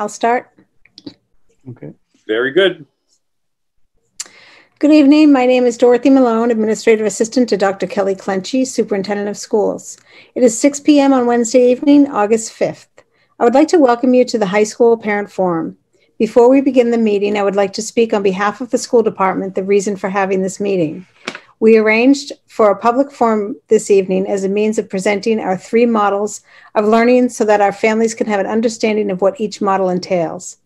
I'll start. Okay. Very good. Good evening. My name is Dorothy Malone, Administrative Assistant to Dr. Kelly Clenchy, Superintendent of Schools. It is 6 p.m. on Wednesday evening, August 5th. I would like to welcome you to the High School Parent Forum. Before we begin the meeting, I would like to speak on behalf of the school department the reason for having this meeting. We arranged for a public forum this evening as a means of presenting our three models of learning so that our families can have an understanding of what each model entails.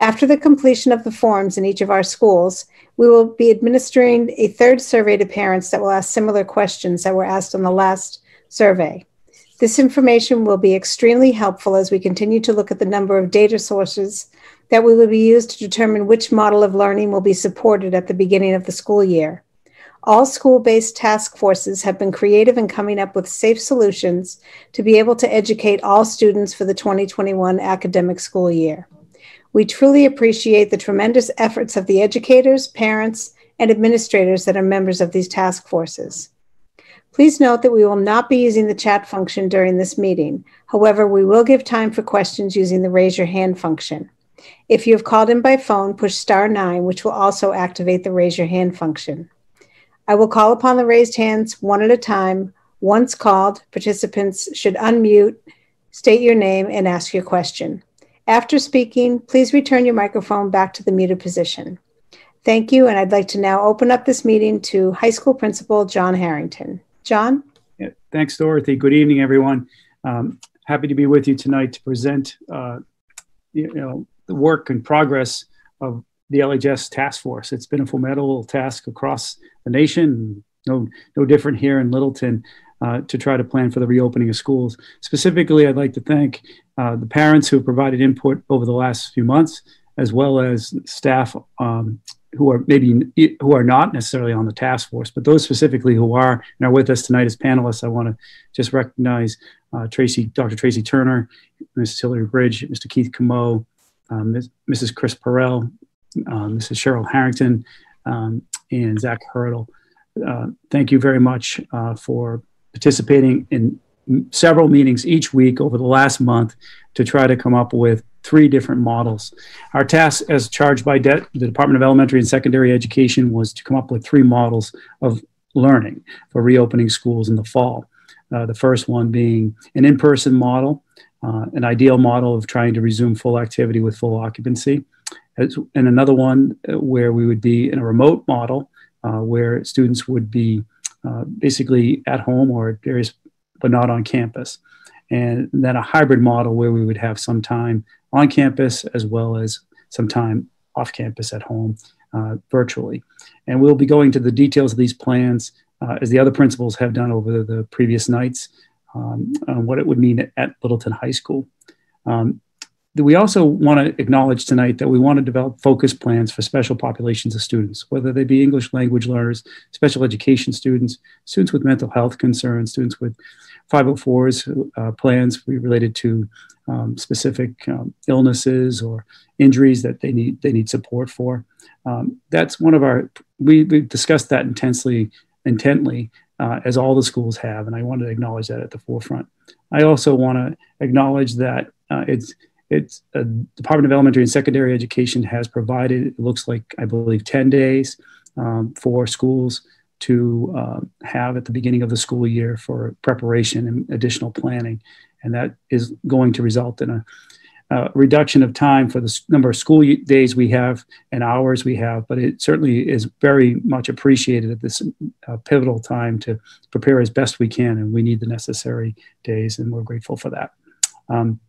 After the completion of the forums in each of our schools, we will be administering a third survey to parents that will ask similar questions that were asked on the last survey. This information will be extremely helpful as we continue to look at the number of data sources that will be used to determine which model of learning will be supported at the beginning of the school year. All school based task forces have been creative in coming up with safe solutions to be able to educate all students for the 2021 academic school year. We truly appreciate the tremendous efforts of the educators, parents, and administrators that are members of these task forces. Please note that we will not be using the chat function during this meeting. However, we will give time for questions using the raise your hand function. If you have called in by phone, push star nine, which will also activate the raise your hand function. I will call upon the raised hands one at a time. Once called, participants should unmute, state your name, and ask your question. After speaking, please return your microphone back to the muted position. Thank you, and I'd like to now open up this meeting to High School Principal John Harrington. John? Yeah, thanks, Dorothy. Good evening, everyone. Um, happy to be with you tonight to present uh, you know, the work and progress of the LHS task force. It's been a formidable task across the nation, no, no different here in Littleton uh, to try to plan for the reopening of schools. Specifically, I'd like to thank uh, the parents who have provided input over the last few months, as well as staff um, who are maybe who are not necessarily on the task force, but those specifically who are and are with us tonight as panelists. I want to just recognize uh, Tracy, Dr. Tracy Turner, Mrs. Hillary Bridge, Mr. Keith Camo, um, Mrs. Chris Perrell, Mrs. Um, Cheryl Harrington, um, and Zach Hurdle. Uh, thank you very much uh, for participating in several meetings each week over the last month to try to come up with three different models. Our task, as charged by De- the Department of Elementary and Secondary Education, was to come up with three models of learning for reopening schools in the fall. Uh, the first one being an in person model, uh, an ideal model of trying to resume full activity with full occupancy. As, and another one uh, where we would be in a remote model uh, where students would be uh, basically at home or at various, but not on campus. And then a hybrid model where we would have some time on campus as well as some time off campus at home uh, virtually. And we'll be going to the details of these plans uh, as the other principals have done over the, previous nights um, on what it would mean at Littleton High School. Um, we also want to acknowledge tonight that we want to develop focus plans for special populations of students, whether they be English language learners, special education students, students with mental health concerns, students with 504s uh, plans related to um, specific um, illnesses or injuries that they need they need support for. Um, that's one of our we we discussed that intensely intently uh, as all the schools have, and I want to acknowledge that at the forefront. I also want to acknowledge that uh, it's it's uh, Department of Elementary and Secondary Education has provided, it looks like, I believe, 10 days um, for schools to uh, have at the beginning of the school year for preparation and additional planning. And that is going to result in a, reduction of time for the number of school days we have and hours we have, but it certainly is very much appreciated at this uh, pivotal time to prepare as best we can. And we need the necessary days, and we're grateful for that. Um,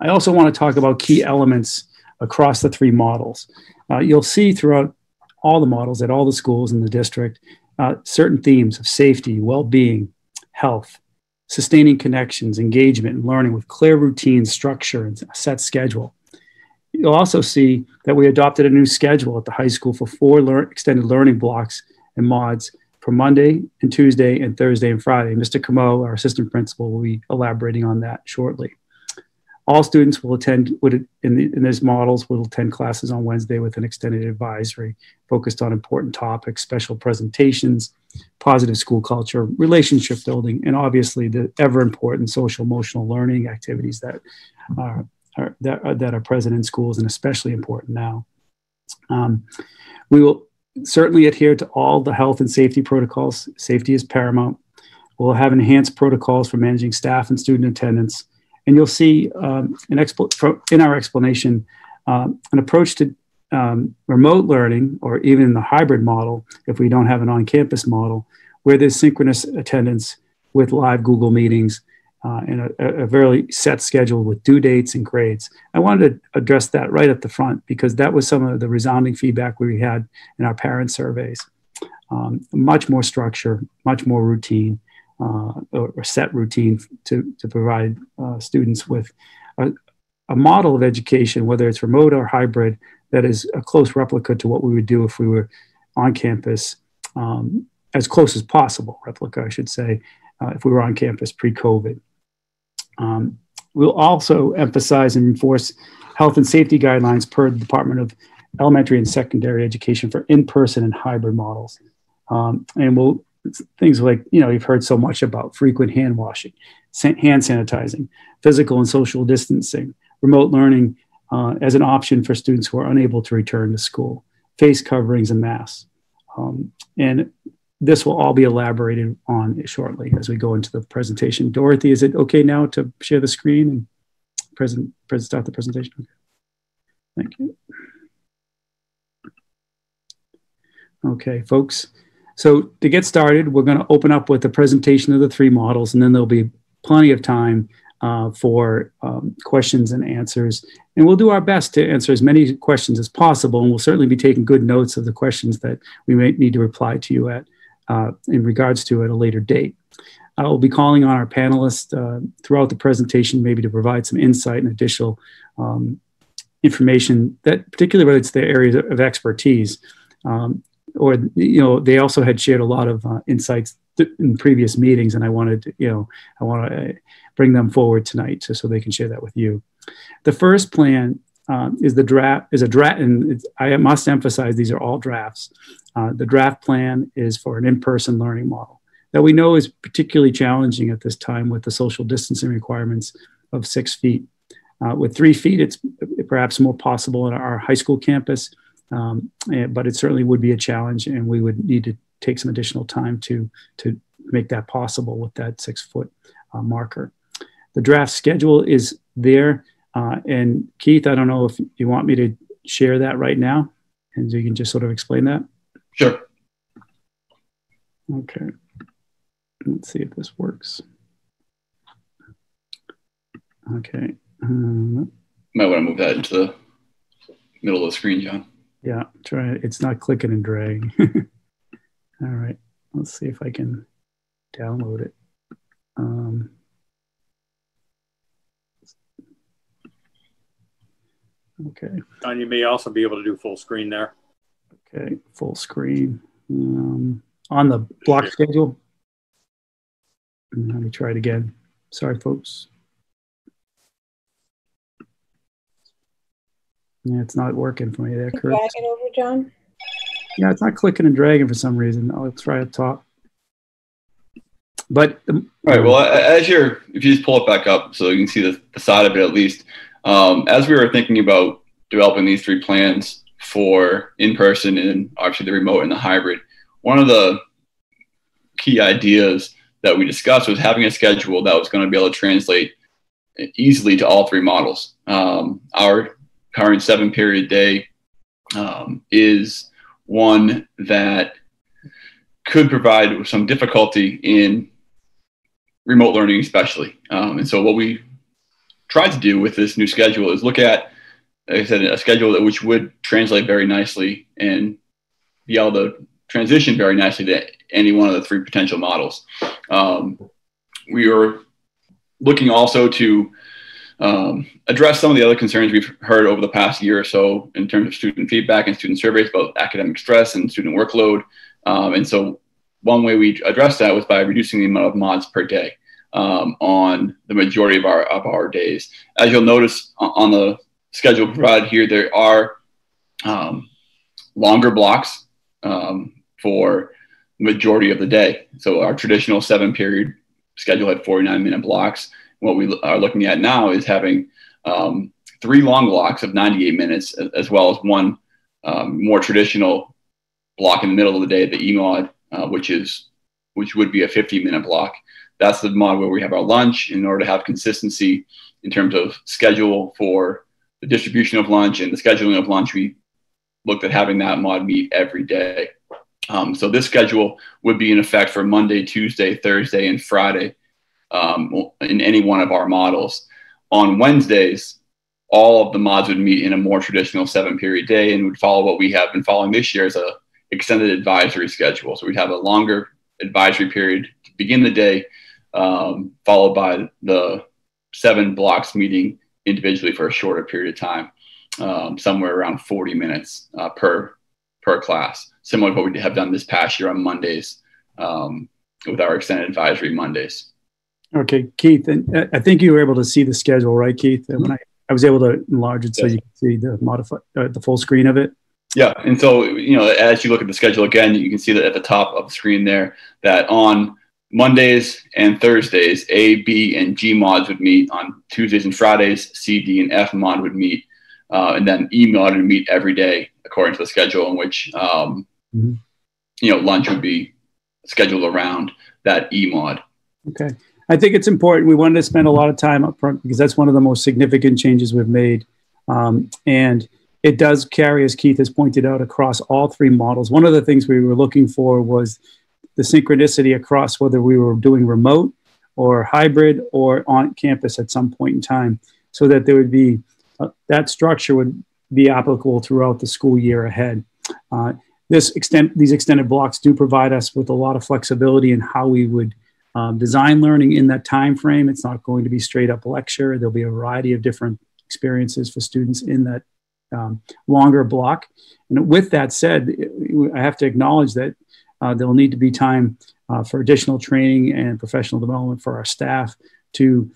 I also want to talk about key elements across the three models. Uh, you'll see throughout all the models at all the schools in the district uh, certain themes of safety, well being, health, sustaining connections, engagement, and learning with clear routines, structure, and a set schedule. You'll also see that we adopted a new schedule at the high school for four lear- extended learning blocks and mods for Monday and Tuesday and Thursday and Friday. Mr. Camo, our assistant principal, will be elaborating on that shortly. All students will attend would in, the, in these models will attend classes on Wednesday with an extended advisory focused on important topics, special presentations, positive school culture, relationship building, and obviously the ever important social emotional learning activities that uh, are, that, are, that are present in schools and especially important now. Um, we will certainly adhere to all the health and safety protocols. Safety is paramount. We'll have enhanced protocols for managing staff and student attendance. And you'll see um, an in our explanation um, an approach to um, remote learning or even the hybrid model, if we don't have an on campus model, where there's synchronous attendance with live Google meetings uh, and a, a, very set schedule with due dates and grades. I wanted to address that right at the front because that was some of the resounding feedback we had in our parent surveys. Um, much more structure, much more routine, or, or, set routine to, to provide uh, students with a, a model of education, whether it's remote or hybrid, that is a close replica to what we would do if we were on campus, um, as close as possible, replica, I should say, uh, if we were on campus pre COVID. Um, we'll also emphasize and enforce health and safety guidelines per the Department of Elementary and Secondary Education for in person and hybrid models. Um, and we'll things like, you know, you've heard so much about frequent hand washing, hand sanitizing, physical and social distancing, remote learning uh, as an option for students who are unable to return to school, face coverings and masks. Um, and this will all be elaborated on shortly as we go into the presentation. Dorothy, is it okay now to share the screen and present, present start the presentation? Okay. Thank you. Okay, folks. So to get started, we're going to open up with a presentation of the three models, and then there'll be plenty of time uh, for um, questions and answers. And we'll do our best to answer as many questions as possible, and we'll certainly be taking good notes of the questions that we may need to reply to you at uh, in regards to at a later date. I will be calling on our panelists uh, throughout the presentation, maybe to provide some insight and additional um, information that particularly relates to their areas of expertise. Um, or, you know, they also had shared a lot of uh, insights th- in previous meetings, and I wanted to, you know, I want to uh, bring them forward tonight so, so they can share that with you. The first plan um, is the draft is a draft, and I must emphasize these are all drafts. Uh, the draft plan is for an in-person learning model that we know is particularly challenging at this time with the social distancing requirements of six feet. Uh, with three feet, it's perhaps more possible in our high school campus, um, but it certainly would be a challenge, and we would need to take some additional time to to make that possible with that six foot uh, marker. The draft schedule is there, uh, and Keith, I don't know if you want me to share that right now, and you can just sort of explain that. Sure. Okay. Let's see if this works. Okay. Um, Might want to move that into the middle of the screen, John. Yeah, try it. It's not clicking and dragging. All right. Let's see if I can download it. Um, okay. And you may also be able to do full screen there. Okay, full screen. Um, on the block schedule. Let me try it again. Sorry, folks. Yeah, it's not working for me there, Kurt. Drag it over, John. Yeah, it's not clicking and dragging for some reason. I'll try up top. But um, all right. Well, as you're, if you just pull it back up, so you can see the, the side of it at least. Um, as we were thinking about developing these three plans, for in person and obviously the remote and the hybrid. One of the key ideas that we discussed was having a schedule that was going to be able to translate easily to all three models. Um, our current seven period day um, is one that could provide some difficulty in remote learning, especially. Um, and so, what we tried to do with this new schedule is look at like I said, a schedule that which would translate very nicely and be able to transition very nicely to any one of the three potential models. Um, we are looking also to um, address some of the other concerns we've heard over the past year or so in terms of student feedback and student surveys about academic stress and student workload. Um, and so one way we addressed that was by reducing the amount of mods per day um, on the majority of our of our days. As you'll notice on the schedule provided here, there are um, longer blocks um, for the majority of the day. So our traditional seven period schedule had 49 minute blocks. What we are looking at now is having um, three long blocks of 98 minutes, as well as one um, more traditional block in the middle of the day, the EMOD, uh, which is which would be a 50 minute block. That's the mod where we have our lunch in order to have consistency in terms of schedule for the distribution of lunch and the scheduling of lunch. We looked at having that mod meet every day. Um, so this schedule would be in effect for Monday, Tuesday, Thursday, and Friday um, in any one of our models. On Wednesdays, all of the mods would meet in a more traditional seven period day and would follow what we have been following this year as a extended advisory schedule. So we'd have a longer advisory period to begin the day, um, followed by the seven blocks meeting individually for a shorter period of time, um, somewhere around 40 minutes uh, per per class, similar to what we have done this past year on Mondays um, with our extended advisory Mondays. Okay, Keith, and uh, I think you were able to see the schedule, right, Keith? When I, I was able to enlarge it so yes. you can see the modify uh, the full screen of it. Yeah, and so you know, as you look at the schedule again, you can see that at the top of the screen there that on Mondays and Thursdays, A, B, and G mods would meet. On Tuesdays and Fridays, C, D, and F mod would meet, uh, and then E mod would meet every day according to the schedule in which um, mm-hmm. you know lunch would be scheduled around that E mod. Okay, I think it's important. We wanted to spend a lot of time up front because that's one of the most significant changes we've made, um, and it does carry, as Keith has pointed out, across all three models. One of the things we were looking for was the synchronicity across whether we were doing remote or hybrid or on campus at some point in time, so that there would be uh, that structure would be applicable throughout the school year ahead. Uh, this extent, these extended blocks do provide us with a lot of flexibility in how we would um, design learning in that time frame. It's not going to be straight up lecture. There'll be a variety of different experiences for students in that um, longer block. And with that said, I have to acknowledge that uh, there'll need to be time uh, for additional training and professional development for our staff to,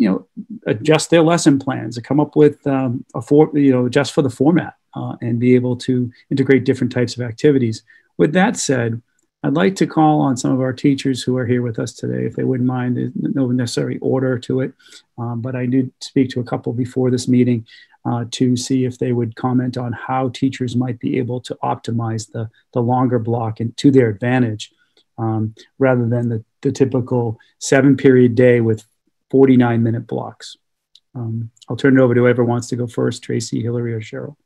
you know, adjust their lesson plans, to come up with um, a for, you know, just for the format uh, and be able to integrate different types of activities. With that said, I'd like to call on some of our teachers who are here with us today, if they wouldn't mind. No necessary order to it, um, but I did speak to a couple before this meeting uh, to see if they would comment on how teachers might be able to optimize the, the longer block and to their advantage um, rather than the, the typical seven period day with 49 minute blocks. Um, I'll turn it over to whoever wants to go first, Tracy, Hillary, or Cheryl.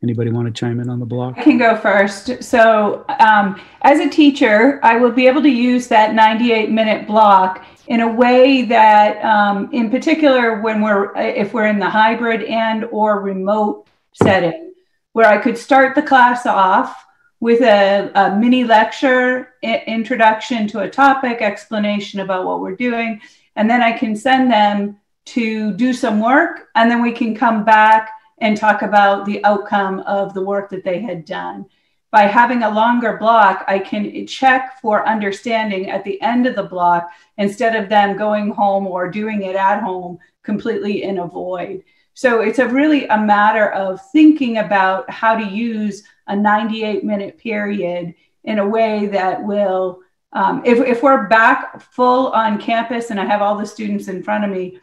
Anybody want to chime in on the block? I can go first. So, um, as a teacher, I will be able to use that 98 minute block in a way that, um, in particular, when we're if we're in the hybrid and or remote setting, where I could start the class off with a, a mini lecture, introduction to a topic, explanation about what we're doing, and then I can send them to do some work, and then we can come back and talk about the outcome of the work that they had done. By having a longer block, I can check for understanding at the end of the block instead of them going home or doing it at home completely in a void. So it's a really a matter of thinking about how to use a 98 minute period in a way that will, um, if, if we're back full on campus and I have all the students in front of me,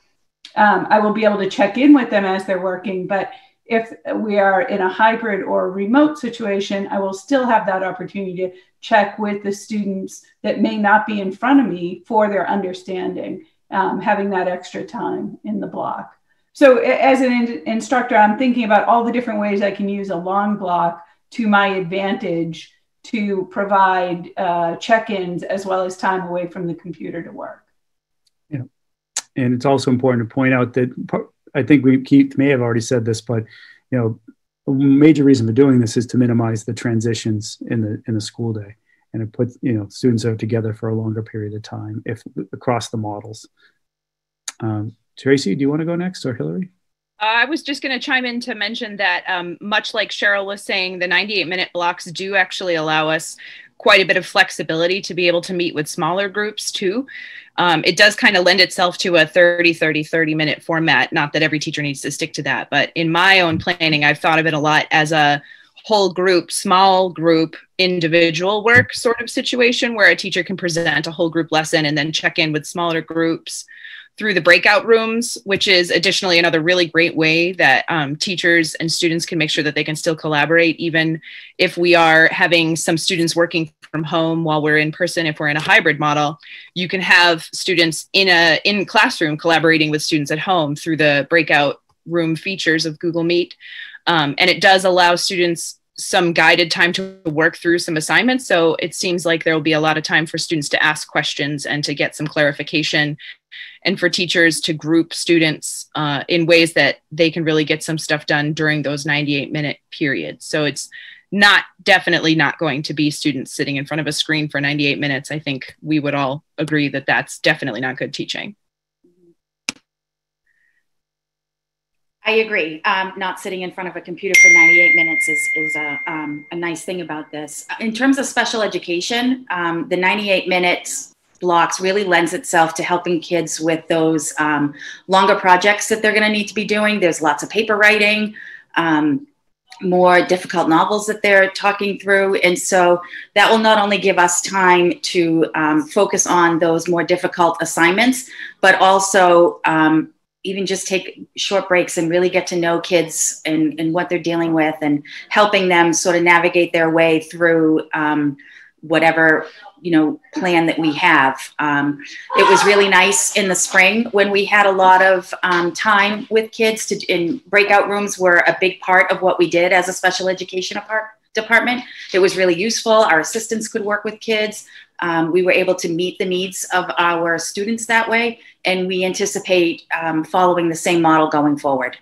um, I will be able to check in with them as they're working. But if we are in a hybrid or remote situation, I will still have that opportunity to check with the students that may not be in front of me for their understanding, um, having that extra time in the block. So, as an in- instructor, I'm thinking about all the different ways I can use a long block to my advantage to provide uh, check ins as well as time away from the computer to work. Yeah. And it's also important to point out that I think we Keith may have already said this, but you know, a major reason for doing this is to minimize the transitions in the in the school day, and it puts you know students are together for a longer period of time if across the models. Um, Tracy, do you want to go next or Hillary? I was just going to chime in to mention that, um, much like Cheryl was saying, the 98 minute blocks do actually allow us quite a bit of flexibility to be able to meet with smaller groups too. Um, it does kind of lend itself to a 30, 30, 30 minute format. Not that every teacher needs to stick to that, but in my own planning, I've thought of it a lot as a whole group, small group, individual work sort of situation where a teacher can present a whole group lesson and then check in with smaller groups through the breakout rooms, which is additionally another really great way that um, teachers and students can make sure that they can still collaborate, even if we are having some students working from home while we're in person. If we're in a hybrid model, you can have students in a in classroom collaborating with students at home through the breakout room features of Google Meet, um, and it does allow students some guided time to work through some assignments. So it seems like there will be a lot of time for students to ask questions and to get some clarification and for teachers to group students uh, in ways that they can really get some stuff done during those 98 minute periods. So it's not definitely not going to be students sitting in front of a screen for 98 minutes. I think we would all agree that that's definitely not good teaching. I agree. Um, not sitting in front of a computer for 98 minutes is, is a, um, a nice thing about this. In terms of special education, um, the 98 minutes blocks really lends itself to helping kids with those um, longer projects that they're going to need to be doing. There's lots of paper writing, um, more difficult novels that they're talking through. And so that will not only give us time to um, focus on those more difficult assignments, but also even just take short breaks and really get to know kids and, and what they're dealing with and helping them sort of navigate their way through um, whatever you know plan that we have. Um, it was really nice in the spring when we had a lot of um, time with kids to in breakout rooms were a big part of what we did as a special education department. It was really useful. Our assistants could work with kids. Um, we were able to meet the needs of our students that way and we anticipate um, following the same model going forward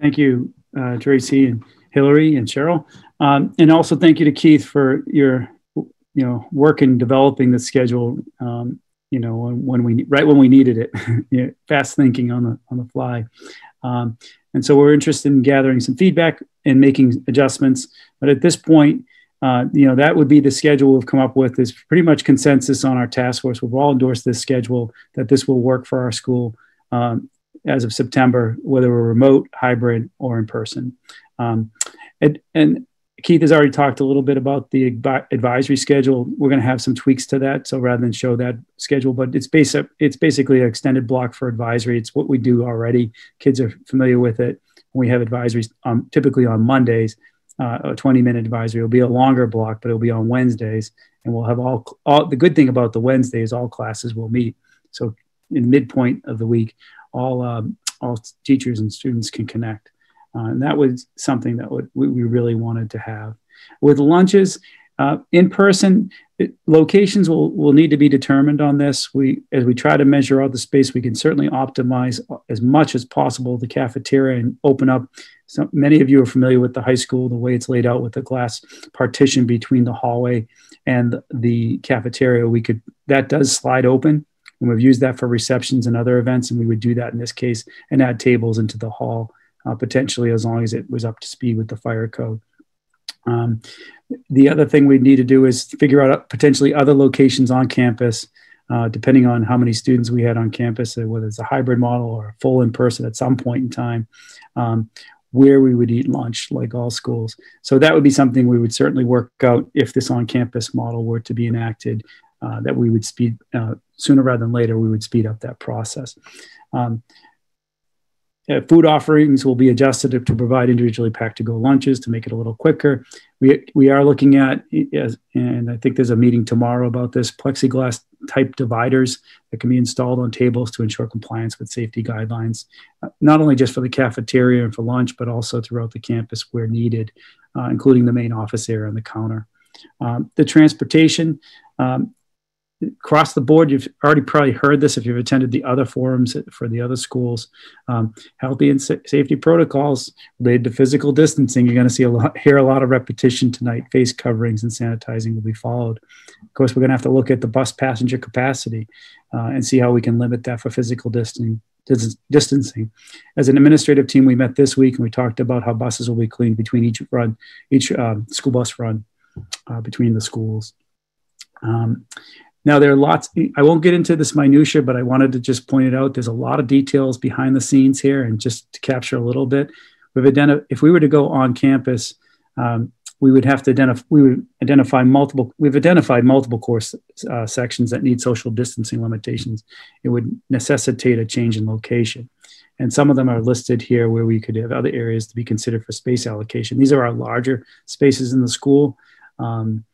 thank you uh, tracy and hillary and cheryl um, and also thank you to Keith for your, you know, work in developing the schedule. Um, you know, when, we right when we needed it, fast thinking on the on the fly. Um, and so we're interested in gathering some feedback and making adjustments. But at this point, uh, you know, that would be the schedule we've come up with. Is pretty much consensus on our task force. We've all endorsed this schedule that this will work for our school um, as of September, whether we're remote, hybrid, or in person. Um, and, and Keith has already talked a little bit about the advisory schedule. We're going to have some tweaks to that. So rather than show that schedule, but it's basic, it's basically an extended block for advisory. It's what we do already. Kids are familiar with it. We have advisories um, typically on Mondays. Uh, a 20 minute advisory will be a longer block, but it'll be on Wednesdays. And we'll have all, all the good thing about the Wednesdays, is all classes will meet. So in midpoint of the week, all, um, all teachers and students can connect. Uh, and that was something that would, we, we really wanted to have. With lunches, uh, in person, it, locations will, will need to be determined on this. We, as we try to measure out the space, we can certainly optimize as much as possible the cafeteria and open up. So many of you are familiar with the high school, the way it's laid out with the glass partition between the hallway and the cafeteria. We could that does slide open, and we've used that for receptions and other events, and we would do that in this case and add tables into the hall uh, potentially as long as it was up to speed with the fire code. Um, the other thing we'd need to do is figure out potentially other locations on campus, uh, depending on how many students we had on campus, uh, whether it's a hybrid model or a full in person at some point in time, um, where we would eat lunch, like all schools. So that would be something we would certainly work out if this on campus model were to be enacted, uh, that we would speed uh, sooner rather than later, we would speed up that process. Um, uh, food offerings will be adjusted to, to, provide individually packed to go lunches to make it a little quicker. We, we are looking at, and I think there's a meeting tomorrow about this, plexiglass type dividers that can be installed on tables to ensure compliance with safety guidelines, uh, not only just for the cafeteria and for lunch, but also throughout the campus where needed, uh, including the main office area and the counter. Um, the transportation, um, across the board, you've already probably heard this if you've attended the other forums for the other schools. Um, healthy and sa- safety protocols related to physical distancing. You're going to see a lot, hear a lot of repetition tonight. Face coverings and sanitizing will be followed. Of course, we're going to have to look at the bus passenger capacity uh, and see how we can limit that for physical distancing. Distancing. As an administrative team, we met this week and we talked about how buses will be cleaned between each run, each um, school bus run uh, between the schools. Um, now there are lots. I won't get into this minutia, but I wanted to just point it out. There's a lot of details behind the scenes here, and just to capture a little bit, we've identified if we were to go on campus, um, we would have to identify we would identify multiple we've identified multiple course uh, sections that need social distancing limitations it would necessitate a change in location and some of them are listed here where we could have other areas to be considered for space allocation these are our larger spaces in the school um,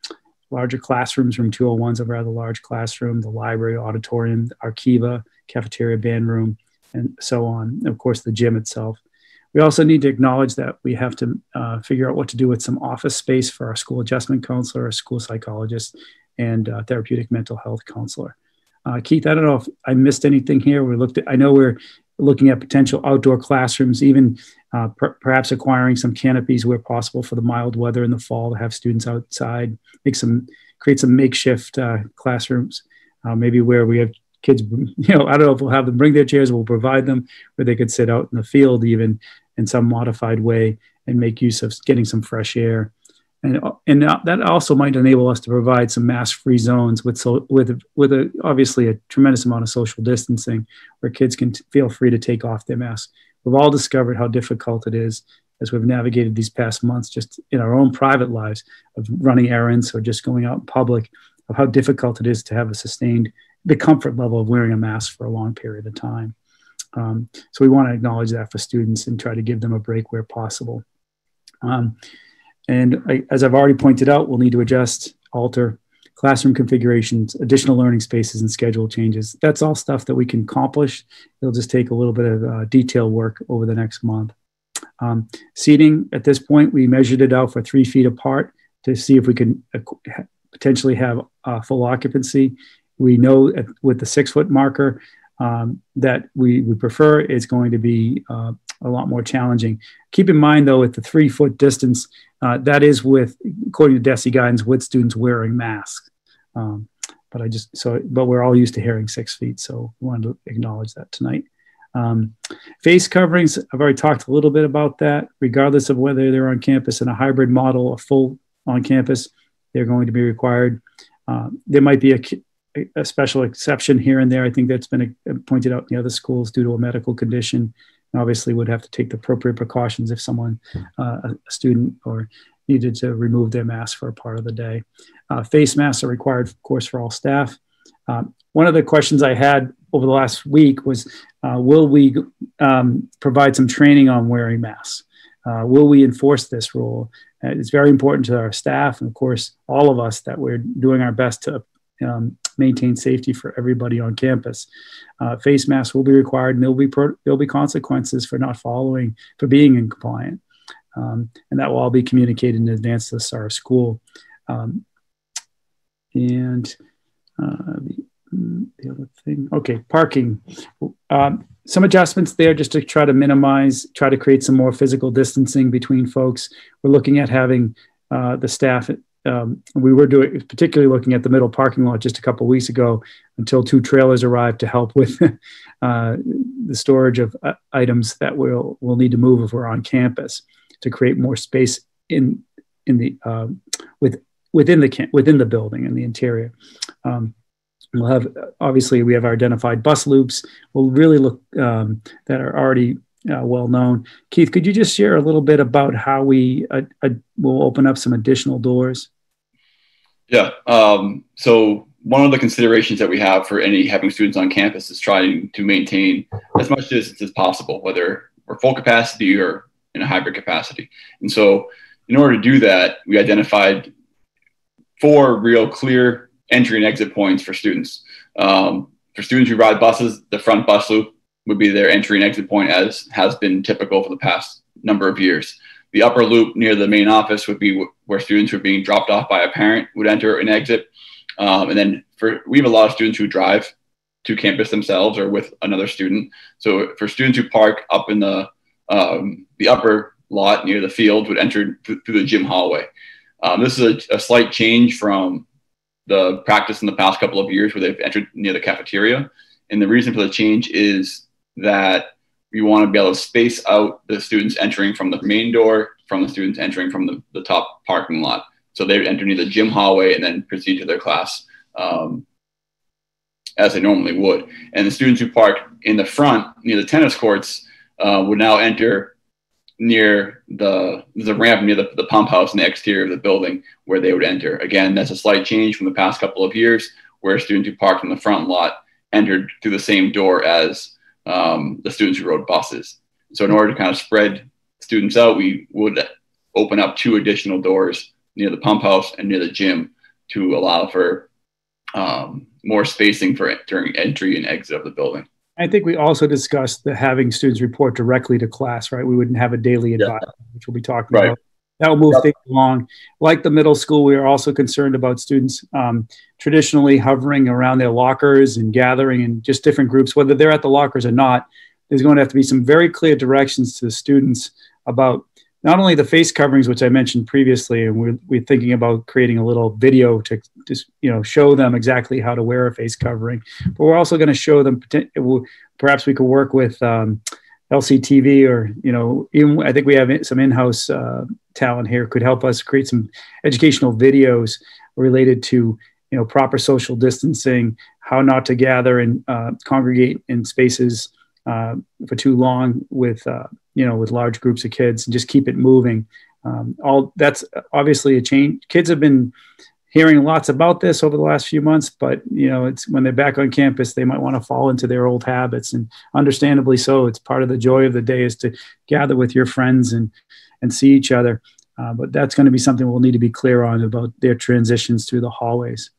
larger classrooms room 201 is a rather large classroom the library auditorium archiva cafeteria band room and so on and of course the gym itself we also need to acknowledge that we have to uh, figure out what to do with some office space for our school adjustment counselor, our school psychologist, and uh, therapeutic mental health counselor. Uh, Keith, I don't know if I missed anything here. We looked at, I know we're looking at potential outdoor classrooms, even uh, per- perhaps acquiring some canopies where possible for the mild weather in the fall to have students outside, make some, create some makeshift uh, classrooms, uh, maybe where we have kids, you know, I don't know if we'll have them bring their chairs, we'll provide them where they could sit out in the field even in some modified way and make use of getting some fresh air. And, and that also might enable us to provide some mask-free zones with so, with with a, obviously a tremendous amount of social distancing, where kids can feel free to take off their masks. We've all discovered how difficult it is as we've navigated these past months, just in our own private lives of running errands or just going out in public, of how difficult it is to have a sustained the comfort level of wearing a mask for a long period of time. Um, so we want to acknowledge that for students and try to give them a break where possible. Um, and I, as I've already pointed out, we'll need to adjust, alter classroom configurations, additional learning spaces, and schedule changes. That's all stuff that we can accomplish. It'll just take a little bit of uh, detail work over the next month. Um, seating at this point, we measured it out for three feet apart to see if we can uh, potentially have uh, full occupancy. We know at, with the six foot marker, um, that we, we prefer is going to be uh, a lot more challenging. Keep in mind, though, with the three foot distance, uh, that is with, according to DESE guidance, with students wearing masks. Um, but I just, so, but we're all used to hearing six feet, so we wanted to acknowledge that tonight. Um, face coverings, I've already talked a little bit about that. Regardless of whether they're on campus in a hybrid model or full on campus, they're going to be required. Uh, there might be a, a special exception here and there. I think that's been a, pointed out in the other schools due to a medical condition. Obviously, would have to take the appropriate precautions if someone, uh, a student, or needed to remove their mask for a part of the day. Uh, face masks are required, of course, for all staff. Um, one of the questions I had over the last week was, uh, will we um, provide some training on wearing masks? Uh, will we enforce this rule? Uh, it's very important to our staff and, of course, all of us that we're doing our best to um, maintain safety for everybody on campus. Uh, face masks will be required, and there'll be pro- there'll be consequences for not following for being incompliant, um, and that will all be communicated in advance to our school. Um, and uh, the, the other thing, okay, parking. Um, some adjustments there just to try to minimize, try to create some more physical distancing between folks. We're looking at having uh, the staff um, we were doing particularly looking at the middle parking lot just a couple weeks ago until two trailers arrived to help with uh, the storage of uh, items that we'll we'll need to move if we're on campus to create more space in in the uh, with within the within the building and the interior. Um, we'll have obviously we have our identified bus loops. We'll really look um, that are already uh, well known. Keith, could you just share a little bit about how we uh, uh, will open up some additional doors? Yeah. Um, so one of the considerations that we have for any having students on campus is trying to maintain as much distance as possible, whether we're full capacity or in a hybrid capacity. And so in order to do that, we identified four real clear entry and exit points for students. Um, for students who ride buses, the front bus loop would be their entry and exit point as has been typical for the past number of years. The upper loop near the main office would be where students who are being dropped off by a parent would enter and exit. Um, and then for we have a lot of students who drive to campus themselves or with another student. So for students who park up in the um, the upper lot near the field would enter th- through the gym hallway. Um, this is a, a, slight change from the practice in the past couple of years where they've entered near the cafeteria. And the reason for the change is that we want to be able to space out the students entering from the main door from the students entering from the, the top parking lot. So they would enter near the gym hallway and then proceed to their class um, as they normally would. And the students who park in the front near the tennis courts uh, would now enter near the the ramp near the, the pump house in the exterior of the building where they would enter. Again, that's a slight change from the past couple of years, where students who parked in the front lot entered through the same door as um, the students who rode buses. So in order to kind of spread students out, we would open up two additional doors near the pump house and near the gym to allow for um, more spacing for during entry and exit of the building. I think we also discussed the having students report directly to class, right? We wouldn't have a daily advisor, yeah. which we'll be talking right. about. That will move yep. things along. Like the middle school, we are also concerned about students um, traditionally hovering around their lockers and gathering in just different groups, whether they're at the lockers or not. There's going to have to be some very clear directions to the students about not only the face coverings, which I mentioned previously, and we're, we're thinking about creating a little video to just you know show them exactly how to wear a face covering, but we're also going to show them. Perhaps we could work with um, LCTV or you know even I think we have some in-house uh, talent here could help us create some educational videos related to you know proper social distancing, how not to gather and uh, congregate in spaces uh, for too long with uh, you know with large groups of kids and just keep it moving. Um, all that's obviously a change. Kids have been hearing lots about this over the last few months, but you know it's when they're back on campus, they might want to fall into their old habits, and understandably so. It's part of the joy of the day is to gather with your friends and and see each other. Uh, but that's going to be something we'll need to be clear on about their transitions through the hallways.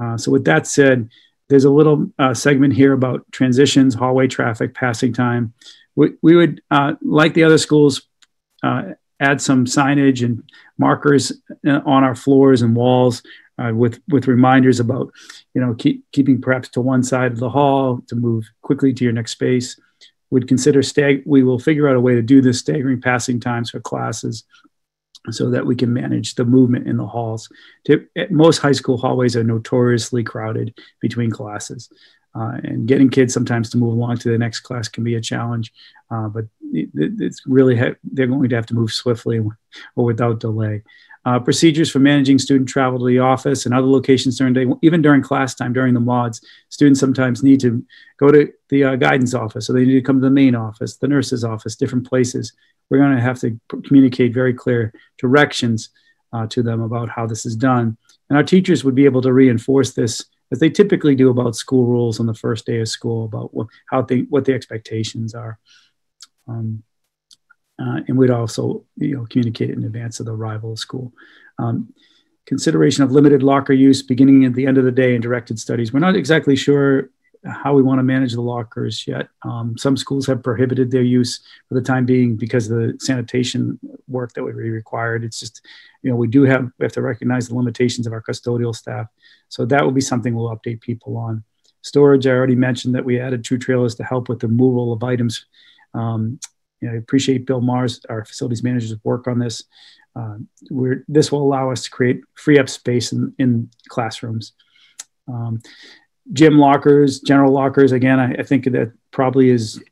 Uh, so with that said, there's a little uh, segment here about transitions, hallway traffic, passing time. We, we would, uh, like the other schools, uh, add some signage and markers uh, on our floors and walls uh, with, with reminders about, you know, keep, keeping perhaps to one side of the hall to move quickly to your next space. Would consider stag. We will figure out a way to do this staggering passing times for classes so that we can manage the movement in the halls. most high school hallways are notoriously crowded between classes. Uh, and getting kids sometimes to move along to the next class can be a challenge, uh, but it, it's really they're going to have to move swiftly or without delay. Uh, procedures for managing student travel to the office and other locations during day, even during class time, during the mods, students sometimes need to go to the uh, guidance office, so they need to come to the main office, the nurse's office, different places we're going to have to communicate very clear directions uh, to them about how this is done. And our teachers would be able to reinforce this as they typically do about school rules on the first day of school about what, how they, what the expectations are. Um, uh, and we'd also you know, communicate in advance of the arrival of school. Um, consideration of limited locker use beginning at the end of the day in directed studies. We're not exactly sure how we want to manage the lockers yet. Um, some schools have prohibited their use for the time being because of the sanitation work that would be required. It's just, you know, we do have, we have to recognize the limitations of our custodial staff. So that will be something we'll update people on. Storage, I already mentioned that we added true trailers to help with the removal of items. Um, you know, I appreciate Bill Mars, our facilities manager's work on this. Uh, this will allow us to create free up space in, in classrooms. Um, gym lockers, general lockers. Again, I, I think that probably is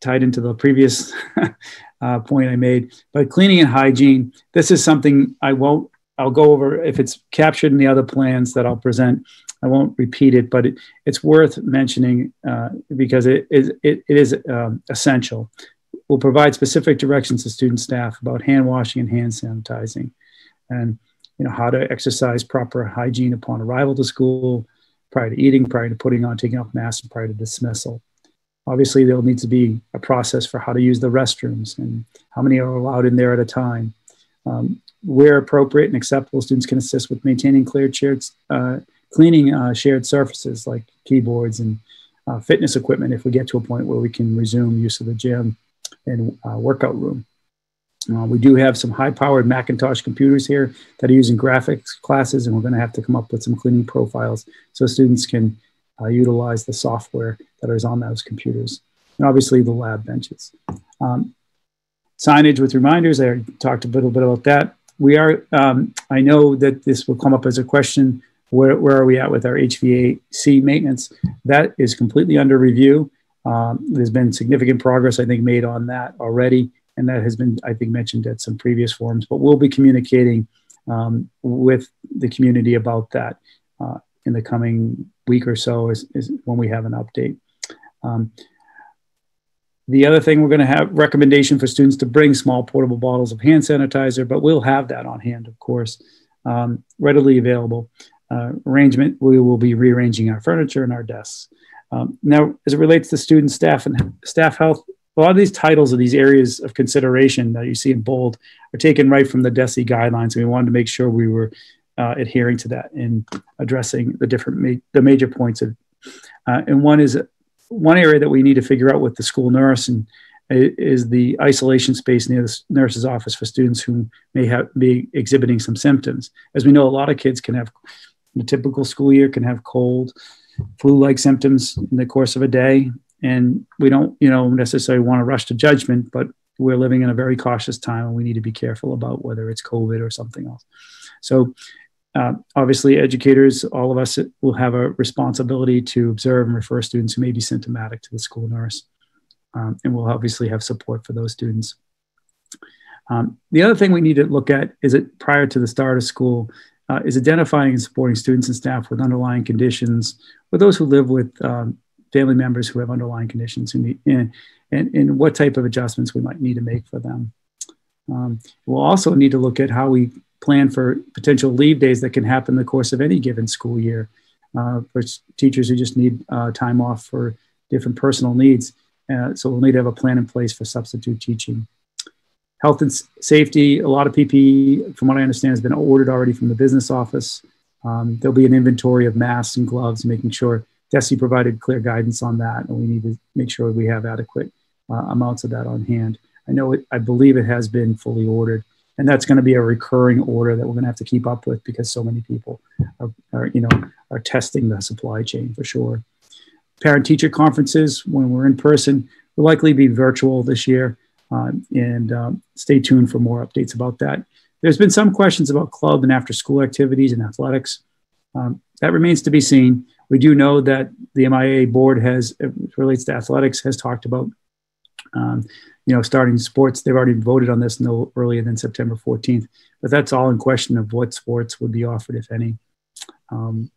tied into the previous uh, point I made. But cleaning and hygiene, this is something I won't. I'll go over if it's captured in the other plans that I'll present. I won't repeat it, but it, it's worth mentioning uh, because it is it, it is um, essential. We'll provide specific directions to student staff about hand washing and hand sanitizing, and you know how to exercise proper hygiene upon arrival to school, prior to eating, prior to putting on, taking off masks, and prior to dismissal. Obviously, there'll need to be a process for how to use the restrooms and how many are allowed in there at a time. Um, where appropriate and acceptable, students can assist with maintaining cleared shared, uh, cleaning uh, shared surfaces like keyboards and uh, fitness equipment if we get to a point where we can resume use of the gym and uh, workout room. Uh, we do have some high-powered Macintosh computers here that are using graphics classes, and we're going to have to come up with some cleaning profiles so students can uh, utilize the software that is on those computers. And obviously the lab benches. Um, signage with reminders, I talked a little bit about that. We are, um, I know that this will come up as a question, where, where are we at with our HVAC maintenance? That is completely under review. Um, there's been significant progress, I think, made on that already and that has been, I think, mentioned at some previous forums. But we'll be communicating um, with the community about that uh, in the coming week or so, is, is, when we have an update. Um, the other thing we're going to have recommendation for students to bring small portable bottles of hand sanitizer, but we'll have that on hand, of course, um, readily available. Uh, arrangement, we will be rearranging our furniture and our desks. Um, now, as it relates to student staff and staff health, a lot of these titles of these areas of consideration that you see in bold are taken right from the DESE guidelines. And we wanted to make sure we were uh, adhering to that and addressing the different ma- the major points of. Uh, and one is one area that we need to figure out with the school nurse and is the isolation space near the nurse's office for students who may have be exhibiting some symptoms. As we know, a lot of kids can have the typical school year can have cold, flu-like symptoms in the course of a day, and we don't, you know, necessarily want to rush to judgment, but we're living in a very cautious time, and we need to be careful about whether it's COVID or something else. So uh, obviously, educators, all of us will have a responsibility to observe and refer students who may be symptomatic to the school nurse. Um, and we'll obviously have support for those students. Um, the other thing we need to look at is it prior to the start of school uh, is identifying and supporting students and staff with underlying conditions or those who live with um, family members who have underlying conditions who need, and, and, and what type of adjustments we might need to make for them. Um, we'll also need to look at how we plan for potential leave days that can happen in the course of any given school year uh, for teachers who just need uh, time off for different personal needs. Uh, so we'll need to have a plan in place for substitute teaching. Health and safety, a lot of PPE, from what I understand, has been ordered already from the business office. Um, there'll be an inventory of masks and gloves, making sure DESE provided clear guidance on that, and we need to make sure we have adequate uh, amounts of that on hand. I know it, I believe it has been fully ordered and that's going to be a recurring order that we're going to have to keep up with because so many people are, are you know are testing the supply chain for sure parent teacher conferences when we're in person will likely be virtual this year and um, stay tuned for more updates about that there's been some questions about club and after school activities and athletics um, that remains to be seen we do know that the MIAA board has relates to athletics has talked about um, you know, starting sports. They've already voted on this no earlier than September 14th, but that's all in question of what sports would be offered, if any. Um,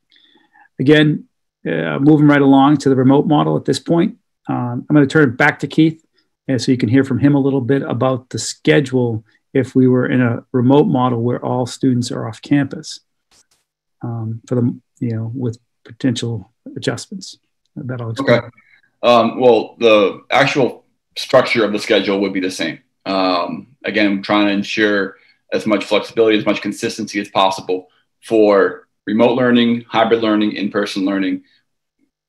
again, uh, moving right along to the remote model at this point. Um, I'm going to turn it back to Keith uh, so you can hear from him a little bit about the schedule if we were in a remote model where all students are off campus um, for the, you know, with potential adjustments. That I'll explain. Okay. Um, well, the actual structure of the schedule would be the same. Um, again, trying to ensure as much flexibility, as much consistency as possible for remote learning, hybrid learning, in-person learning.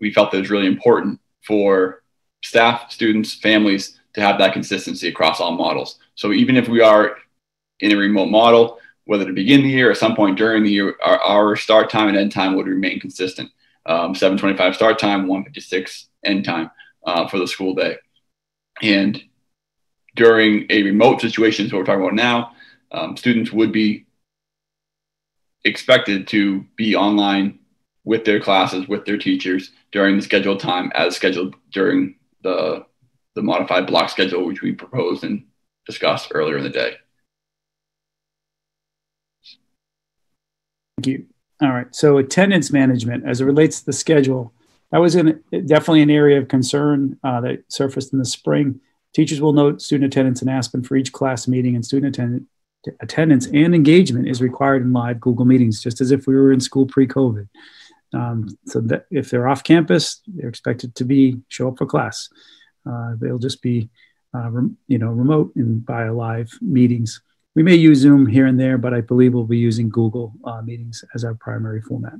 We felt that was really important for staff, students, families to have that consistency across all models. So even if we are in a remote model, whether to begin the year or some point during the year, our, our start time and end time would remain consistent. Um, 725 start time, 156 end time uh, for the school day. And during a remote situation, so we're talking about now, um, students would be expected to be online with their classes, with their teachers during the scheduled time as scheduled during the, the modified block schedule, which we proposed and discussed earlier in the day. Thank you. All right. So attendance management as it relates to the schedule, that was in, definitely an area of concern uh, that surfaced in the spring. Teachers will note student attendance in Aspen for each class meeting, and student attend- attendance and engagement is required in live Google meetings, just as if we were in school pre-COVID. Um, so that if they're off campus, they're expected to be show up for class. Uh, they'll just be, uh, rem- you know, remote and via live meetings. We may use Zoom here and there, but I believe we'll be using Google uh, meetings as our primary format.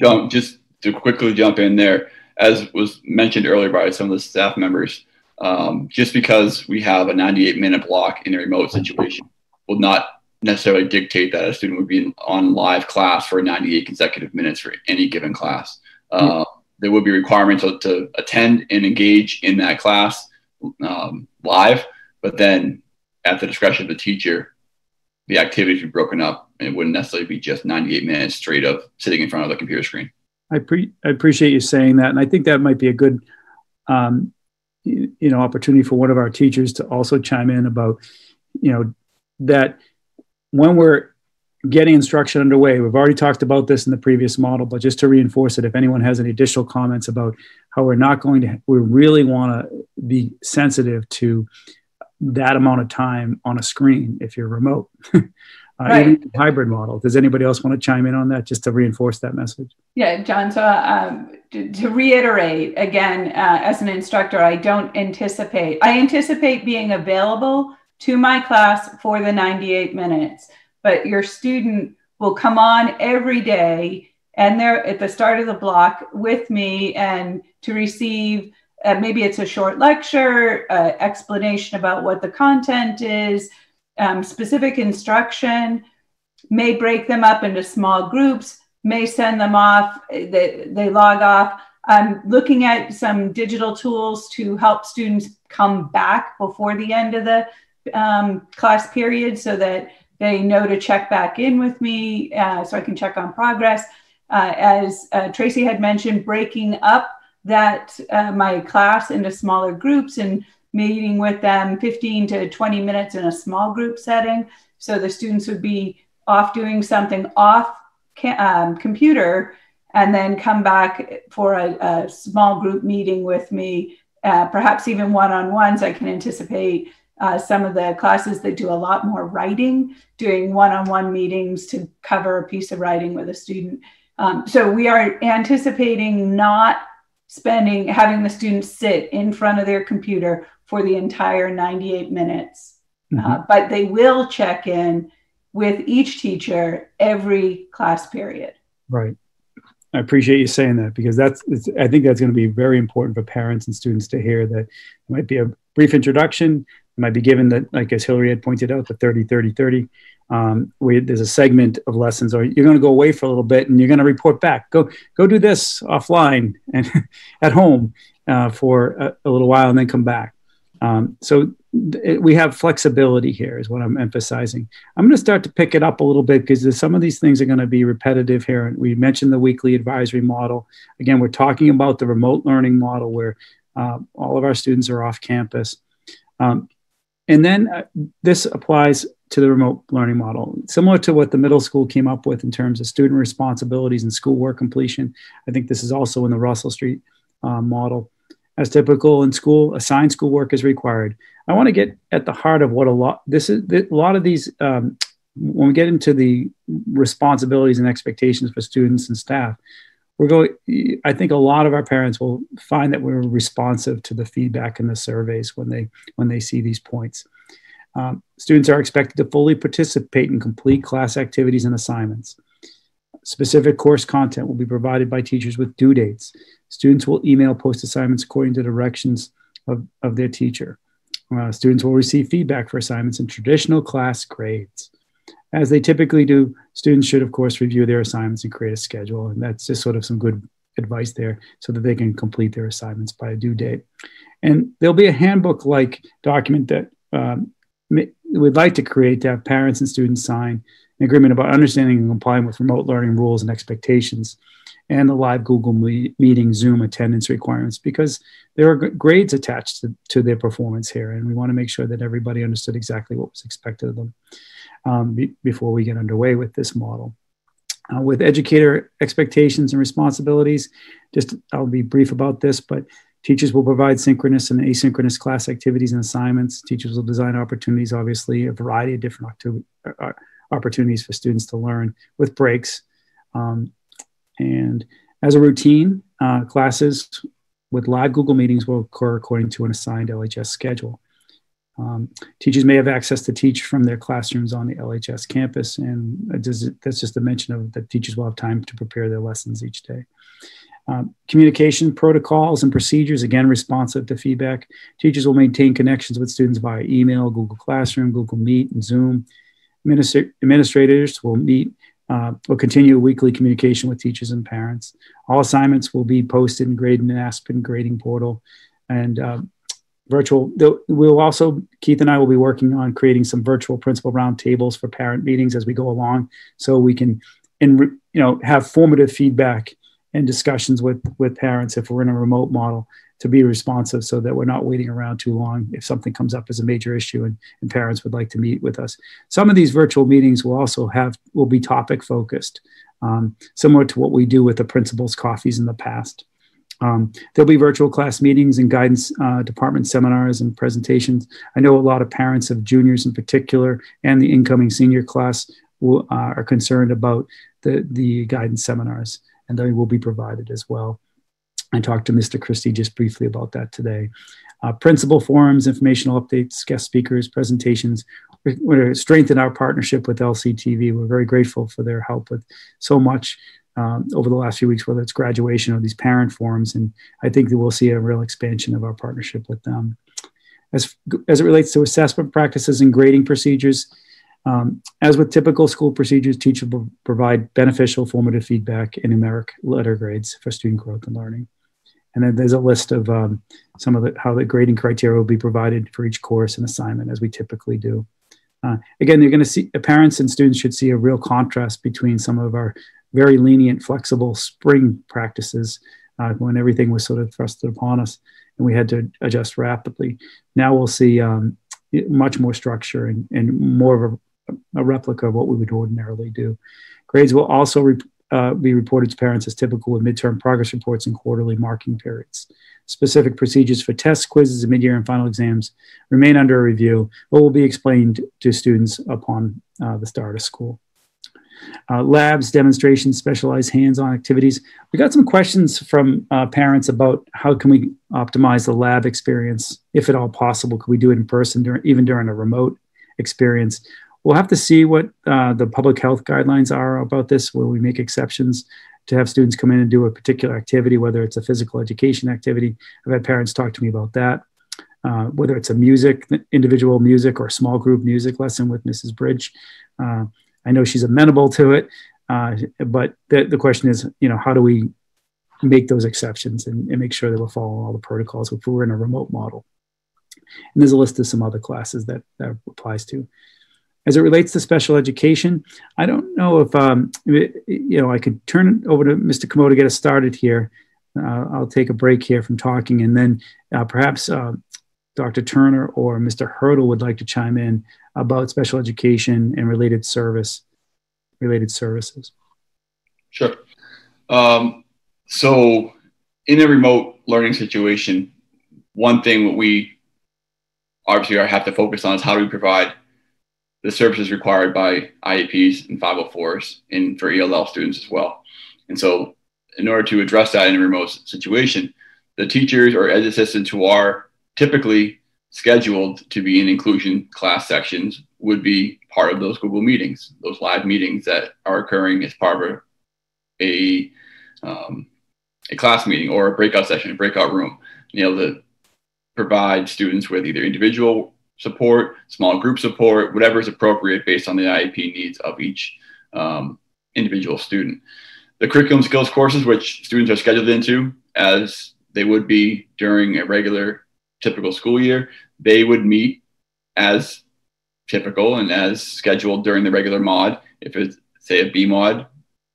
John, just to quickly jump in there, as was mentioned earlier by some of the staff members, um, just because we have a 98 minute block in a remote situation will not necessarily dictate that a student would be on live class for 98 consecutive minutes for any given class. Uh, there would be requirements to, to, attend and engage in that class um, live, but then at the discretion of the teacher, the activities would be broken up. And it wouldn't necessarily be just 98 minutes straight of sitting in front of the computer screen. I, pre- I appreciate you saying that, and I think that might be a good, um, you, you know, opportunity for one of our teachers to also chime in about, you know, that when we're getting instruction underway. We've already talked about this in the previous model, but just to reinforce it, if anyone has any additional comments about how we're not going to, we really want to be sensitive to that amount of time on a screen if you're remote. uh, right. Even hybrid model. Does anybody else want to chime in on that just to reinforce that message? Yeah, John. So um, to, to, reiterate again, uh, as an instructor, I don't anticipate, I anticipate being available to my class for the 98 minutes but your student will come on every day and they're at the start of the block with me and to receive uh, maybe it's a short lecture uh, explanation about what the content is um, specific instruction may break them up into small groups may send them off they, they log off. I'm looking at some digital tools to help students come back before the end of the um, class period so that they know to check back in with me uh, so I can check on progress. Uh, as uh, Tracy had mentioned, breaking up that uh, my class into smaller groups and meeting with them 15 to 20 minutes in a small group setting. So the students would be off doing something off um, computer and then come back for a, a small group meeting with me, uh, perhaps even one on ones. I can anticipate uh, some of the classes that do a lot more writing, doing one on one meetings to cover a piece of writing with a student. Um, so we are anticipating not spending, having the students sit in front of their computer for the entire 98 minutes, uh, mm-hmm. uh, but they will check in with each teacher every class period. Right. I appreciate you saying that because that's I think that's going to be very important for parents and students to hear that it might be a brief introduction might be given that, like as Hillary had pointed out, the 30, 30, 30. Um, we, there's a segment of lessons, or you're going to go away for a little bit and you're going to report back. Go, go do this offline and at home uh, for a, a, little while and then come back. Um, so we have flexibility here, is what I'm emphasizing. I'm going to start to pick it up a little bit because some of these things are going to be repetitive here. And we mentioned the weekly advisory model. Again, we're talking about the remote learning model where uh, all of our students are off campus. Um, and then uh, this applies to the remote learning model, similar to what the middle school came up with in terms of student responsibilities and schoolwork completion. I think this is also in the Russell Street uh, model. As typical in school, assigned schoolwork is required. I want to get at the heart of what a lot this is. A lot of these, um, when we get into the responsibilities and expectations for students and staff, we're going i think a lot of our parents will find that we're responsive to the feedback in the surveys when they when they see these points. Um, students are expected to fully participate in complete class activities and assignments. Specific course content will be provided by teachers with due dates. Students will email post assignments according to directions of, of their teacher. Uh, students will receive feedback for assignments in traditional class grades as they typically do, students should, of course, review their assignments and create a schedule. And that's just sort of some good advice there so that they can complete their assignments by a due date. And there'll be a handbook like document that um, we'd like to create to have parents and students sign an agreement about understanding and complying with remote learning rules and expectations and the live Google Meeting Zoom attendance requirements because there are grades attached to, to their performance here. And we want to make sure that everybody understood exactly what was expected of them um, be, before we get underway with this model. Uh, with educator expectations and responsibilities, just I'll be brief about this, but teachers will provide synchronous and asynchronous class activities and assignments. Teachers will design opportunities, obviously, a variety of different uh, uh, opportunities for students to learn with breaks. Um, and as a routine, uh, classes with live Google meetings will occur according to an assigned LHS schedule. Um, teachers may have access to teach from their classrooms on the LHS campus, and that's just a mention of that teachers will have time to prepare their lessons each day. Um, communication protocols and procedures, again, responsive to feedback. Teachers will maintain connections with students via email, Google Classroom, Google Meet, and Zoom. Administ- administrators will meet, uh, will continue weekly communication with teachers and parents. All assignments will be posted and graded in Aspen grading portal. And uh, virtual we'll also keith and i will be working on creating some virtual principal roundtables for parent meetings as we go along so we can and you know have formative feedback and discussions with with parents if we're in a remote model to be responsive so that we're not waiting around too long if something comes up as a major issue and, and parents would like to meet with us. Some of these virtual meetings will also have will be topic focused, um, similar to what we do with the principals' coffees in the past. Um, there'll be virtual class meetings and guidance uh, department seminars and presentations. I know a lot of parents of juniors in particular and the incoming senior class will, uh, are concerned about the, the guidance seminars, and they will be provided as well. I talked to Mr. Christie just briefly about that today. Uh, principal forums, informational updates, guest speakers, presentations. We're, we're strengthen our partnership with LCTV. We're very grateful for their help with so much um, over the last few weeks, whether it's graduation or these parent forums. And I think that we'll see a real expansion of our partnership with them. As, as it relates to assessment practices and grading procedures, um, as with typical school procedures, teachers will provide beneficial formative feedback and numeric letter grades for student growth and learning. And then there's a list of um, some of the, how the grading criteria will be provided for each course and assignment as we typically do. Uh, again, you're going to see parents and students should see a real contrast between some of our very lenient, flexible spring practices uh, when everything was sort of thrusted upon us and we had to adjust rapidly. Now we'll see um, much more structure and, and more of a, a, replica of what we would ordinarily do. Grades will also re- uh, be reported to parents as typical with midterm progress reports and quarterly marking periods. Specific procedures for tests, quizzes, mid-year and final exams remain under review, but will be explained to students upon uh, the start of school uh, labs, demonstrations, specialized hands-on activities. We got some questions from uh, parents about how can we optimize the lab experience, if at all possible. Could we do it in person, during, even during a remote experience? We'll have to see what uh, the public health guidelines are about this, where we make exceptions to have students come in and do a particular activity, whether it's a physical education activity. I've had parents talk to me about that. Uh, whether it's a music, individual music or small group music lesson with Mrs. Bridge. I know she's amenable to it, uh, but the, the question is, you know, how do we make those exceptions and, and make sure that we're following all the protocols if we're in a remote model? And there's a list of some other classes that that applies to. As it relates to special education, I don't know if um, you know I could turn it over to Mr. Comeau to get us started here. Uh, I'll take a break here from talking, and then uh, perhaps uh, Dr. Turner or Mr. Hurdle would like to chime in about special education and related service, related services. Sure. Um, so, in a remote learning situation, one thing that we obviously have to focus on is how do we provide the services required by IEPs and 504s and for ELL students as well. And so, in order to address that in a remote situation, the teachers or ed assistants who are typically scheduled to be in inclusion class sections would be part of those Google meetings, those live meetings that are occurring as part of a, um, a class meeting or a breakout session, a breakout room, you know, to provide students with either individual support, small group support, whatever is appropriate based on the IEP needs of each um, individual student. The curriculum skills courses, which students are scheduled into as they would be during a regular typical school year, they would meet as typical and as scheduled during the regular mod. If it's, say, a BMOD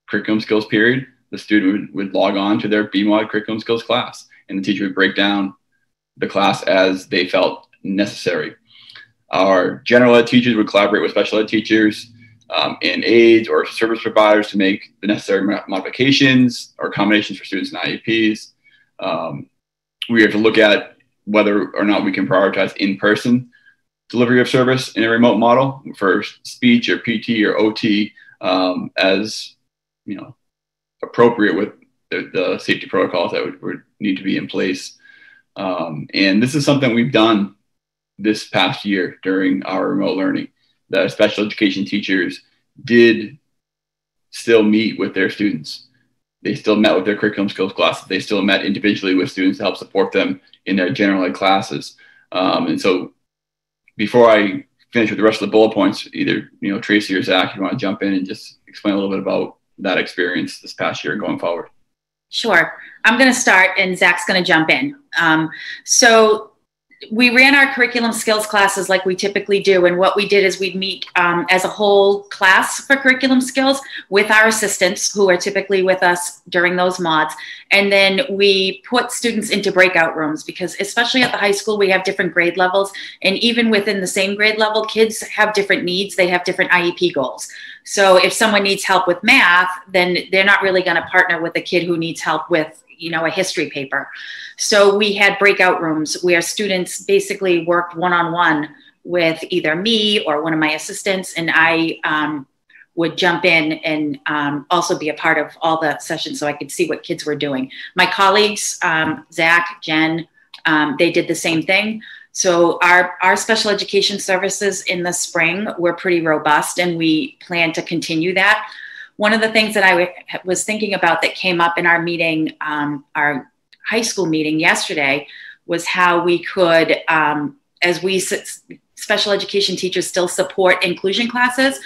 curriculum skills period, the student would, would log on to their BMOD curriculum skills class, and the teacher would break down the class as they felt necessary. Our general ed teachers would collaborate with special ed teachers um, and aides or service providers to make the necessary modifications or accommodations for students and IEPs. Um, we have to look at whether or not we can prioritize in-person delivery of service in a remote model for speech or PT or OT um, as you know appropriate with the, the safety protocols that would, would, need to be in place. Um, and this is something we've done this past year during our remote learning. The special education teachers did still meet with their students. They still met with their curriculum skills classes. They still met individually with students to help support them in their general ed classes. Um, and so before I finish with the rest of the bullet points, either, you know, Tracy or Zach, you want to jump in and just explain a little bit about that experience this past year going forward? Sure. I'm going to start and Zach's going to jump in. Um, so we ran our curriculum skills classes like we typically do. And what we did is we'd meet um, as a whole class for curriculum skills with our assistants who are typically with us during those mods. And then we put students into breakout rooms because, especially at the high school, we have different grade levels. And even within the same grade level, kids have different needs, they have different IEP goals. So if someone needs help with math, then they're not really going to partner with a kid who needs help with you know a history paper. So we had breakout rooms where students basically worked one-on-one with either me or one of my assistants and i um, would jump in and um, also be a part of all the sessions so i could see what kids were doing. My colleagues um, zach jen um, they did the same thing. So our, our special education services in the spring were pretty robust and we plan to continue that one of the things that I was thinking about that came up in our meeting, um, our high school meeting yesterday, was how we could, um, as we special education teachers still support inclusion classes,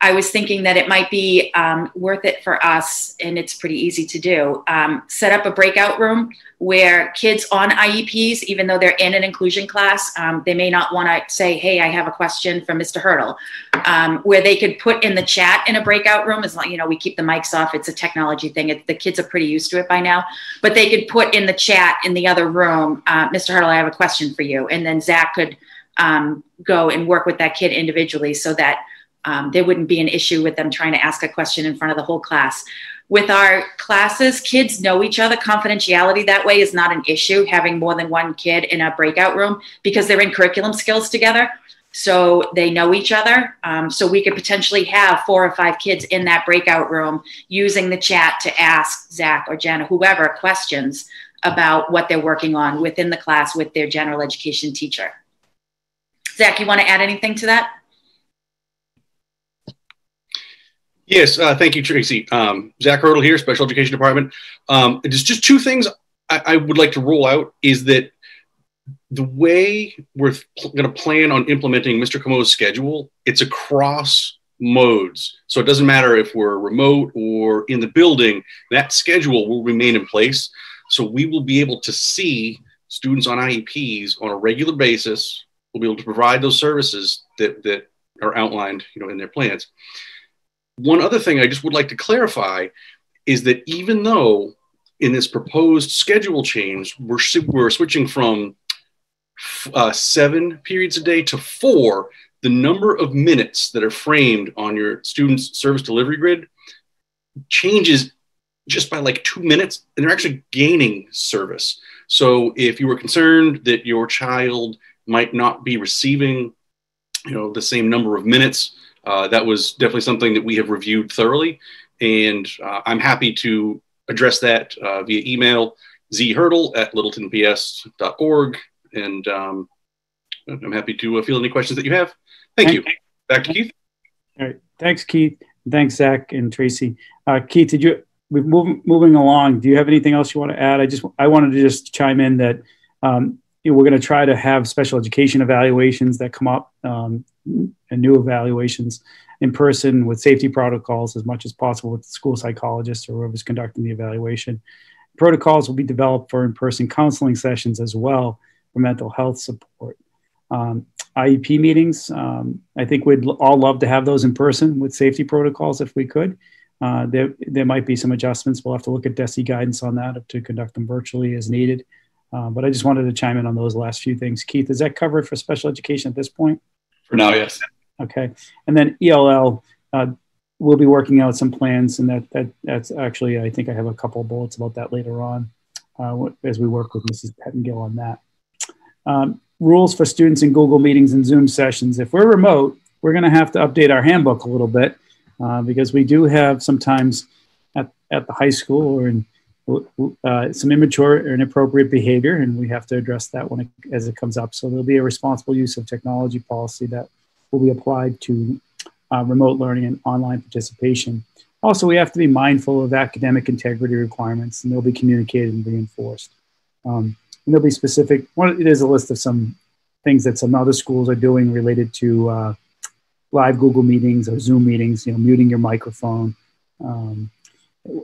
I was thinking that it might be um, worth it for us, and it's pretty easy to do. Um, set up a breakout room where kids on IEPs, even though they're in an inclusion class, um, they may not want to say, "Hey, I have a question from Mr. Hurdle," um, where they could put in the chat in a breakout room. As long you know, we keep the mics off. It's a technology thing. It, the kids are pretty used to it by now. But they could put in the chat in the other room, uh, "Mr. Hurdle, I have a question for you," and then Zach could um, go and work with that kid individually so that um, there wouldn't be an issue with them trying to ask a question in front of the whole class. With our classes, kids know each other. Confidentiality that way is not an issue, having more than one kid in a breakout room because they're in curriculum skills together. So they know each other. Um, so we could potentially have four or five kids in that breakout room using the chat to ask Zach or Jen whoever questions about what they're working on within the class with their general education teacher. Zach, you want to add anything to that? Yes, uh, thank you, Tracy. Um, Zach Hurdle here, Special Education Department. Um, just two things I, I, would like to roll out is that the way we're going to plan on implementing Mr. Comeau's schedule, it's across modes. So it doesn't matter if we're remote or in the building, that schedule will remain in place. So we will be able to see students on IEPs on a regular basis. We'll be able to provide those services that, that are outlined, you know, in their plans. One other thing I just would like to clarify is that even though in this proposed schedule change, we're, we're switching from uh, seven periods a day to four, the number of minutes that are framed on your student's service delivery grid changes just by like two minutes, and they're actually gaining service. So if you were concerned that your child might not be receiving, you know, the same number of minutes uh, that was definitely something that we have reviewed thoroughly, and uh, I'm happy to address that uh, via email zhurdle at littletonps.org, and um, I'm happy to uh, field any questions that you have. Thank you. Back to Keith. All right. Thanks, Keith. Thanks, Zach and Tracy. Uh, Keith, did you? We're moving moving along. Do you have anything else you want to add? I just I wanted to just chime in that um, you know, we're going to try to have special education evaluations that come up um, and new evaluations in person with safety protocols as much as possible with the school psychologists or whoever's conducting the evaluation. Protocols will be developed for in-person counseling sessions as well for mental health support. Um, IEP meetings, um, I think we'd all love to have those in person with safety protocols if we could. Uh, there, there might be some adjustments. We'll have to look at DESE guidance on that to conduct them virtually as needed. Uh, but I just wanted to chime in on those last few things. Keith, is that covered for special education at this point? For now, yes. Okay. And then ELL, uh, we'll be working out some plans, and that, that that's actually, I think I have a couple of bullets about that later on uh, as we work with Mrs. Pettingill on that. Um, rules for students in Google Meetings and Zoom sessions. If we're remote, we're going to have to update our handbook a little bit uh, because we do have sometimes at, at the high school or in uh, some immature or inappropriate behavior, and we have to address that when it, as it comes up. So there'll be a responsible use of technology policy that will be applied to uh, remote learning and online participation. Also, we have to be mindful of academic integrity requirements, and they'll be communicated and reinforced. Um, and there'll be specific. There's a list of some things that some other schools are doing related to uh, live Google meetings or Zoom meetings. You know, muting your microphone. Um,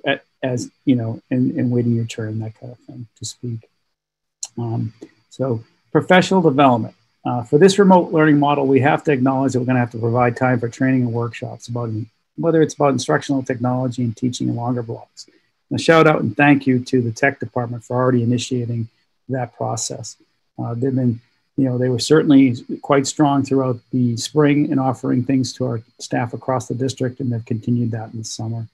at, as you know, and, and waiting your turn, that kind of thing to speak. Um, so Professional development. Uh, for this remote learning model, we have to acknowledge that we're going to have to provide time for training and workshops about whether it's about instructional technology and teaching in longer blocks. A shout out and thank you to the tech department for already initiating that process. Uh, they've been, you know, they were certainly quite strong throughout the spring in offering things to our staff across the district, and they've continued that in the summer.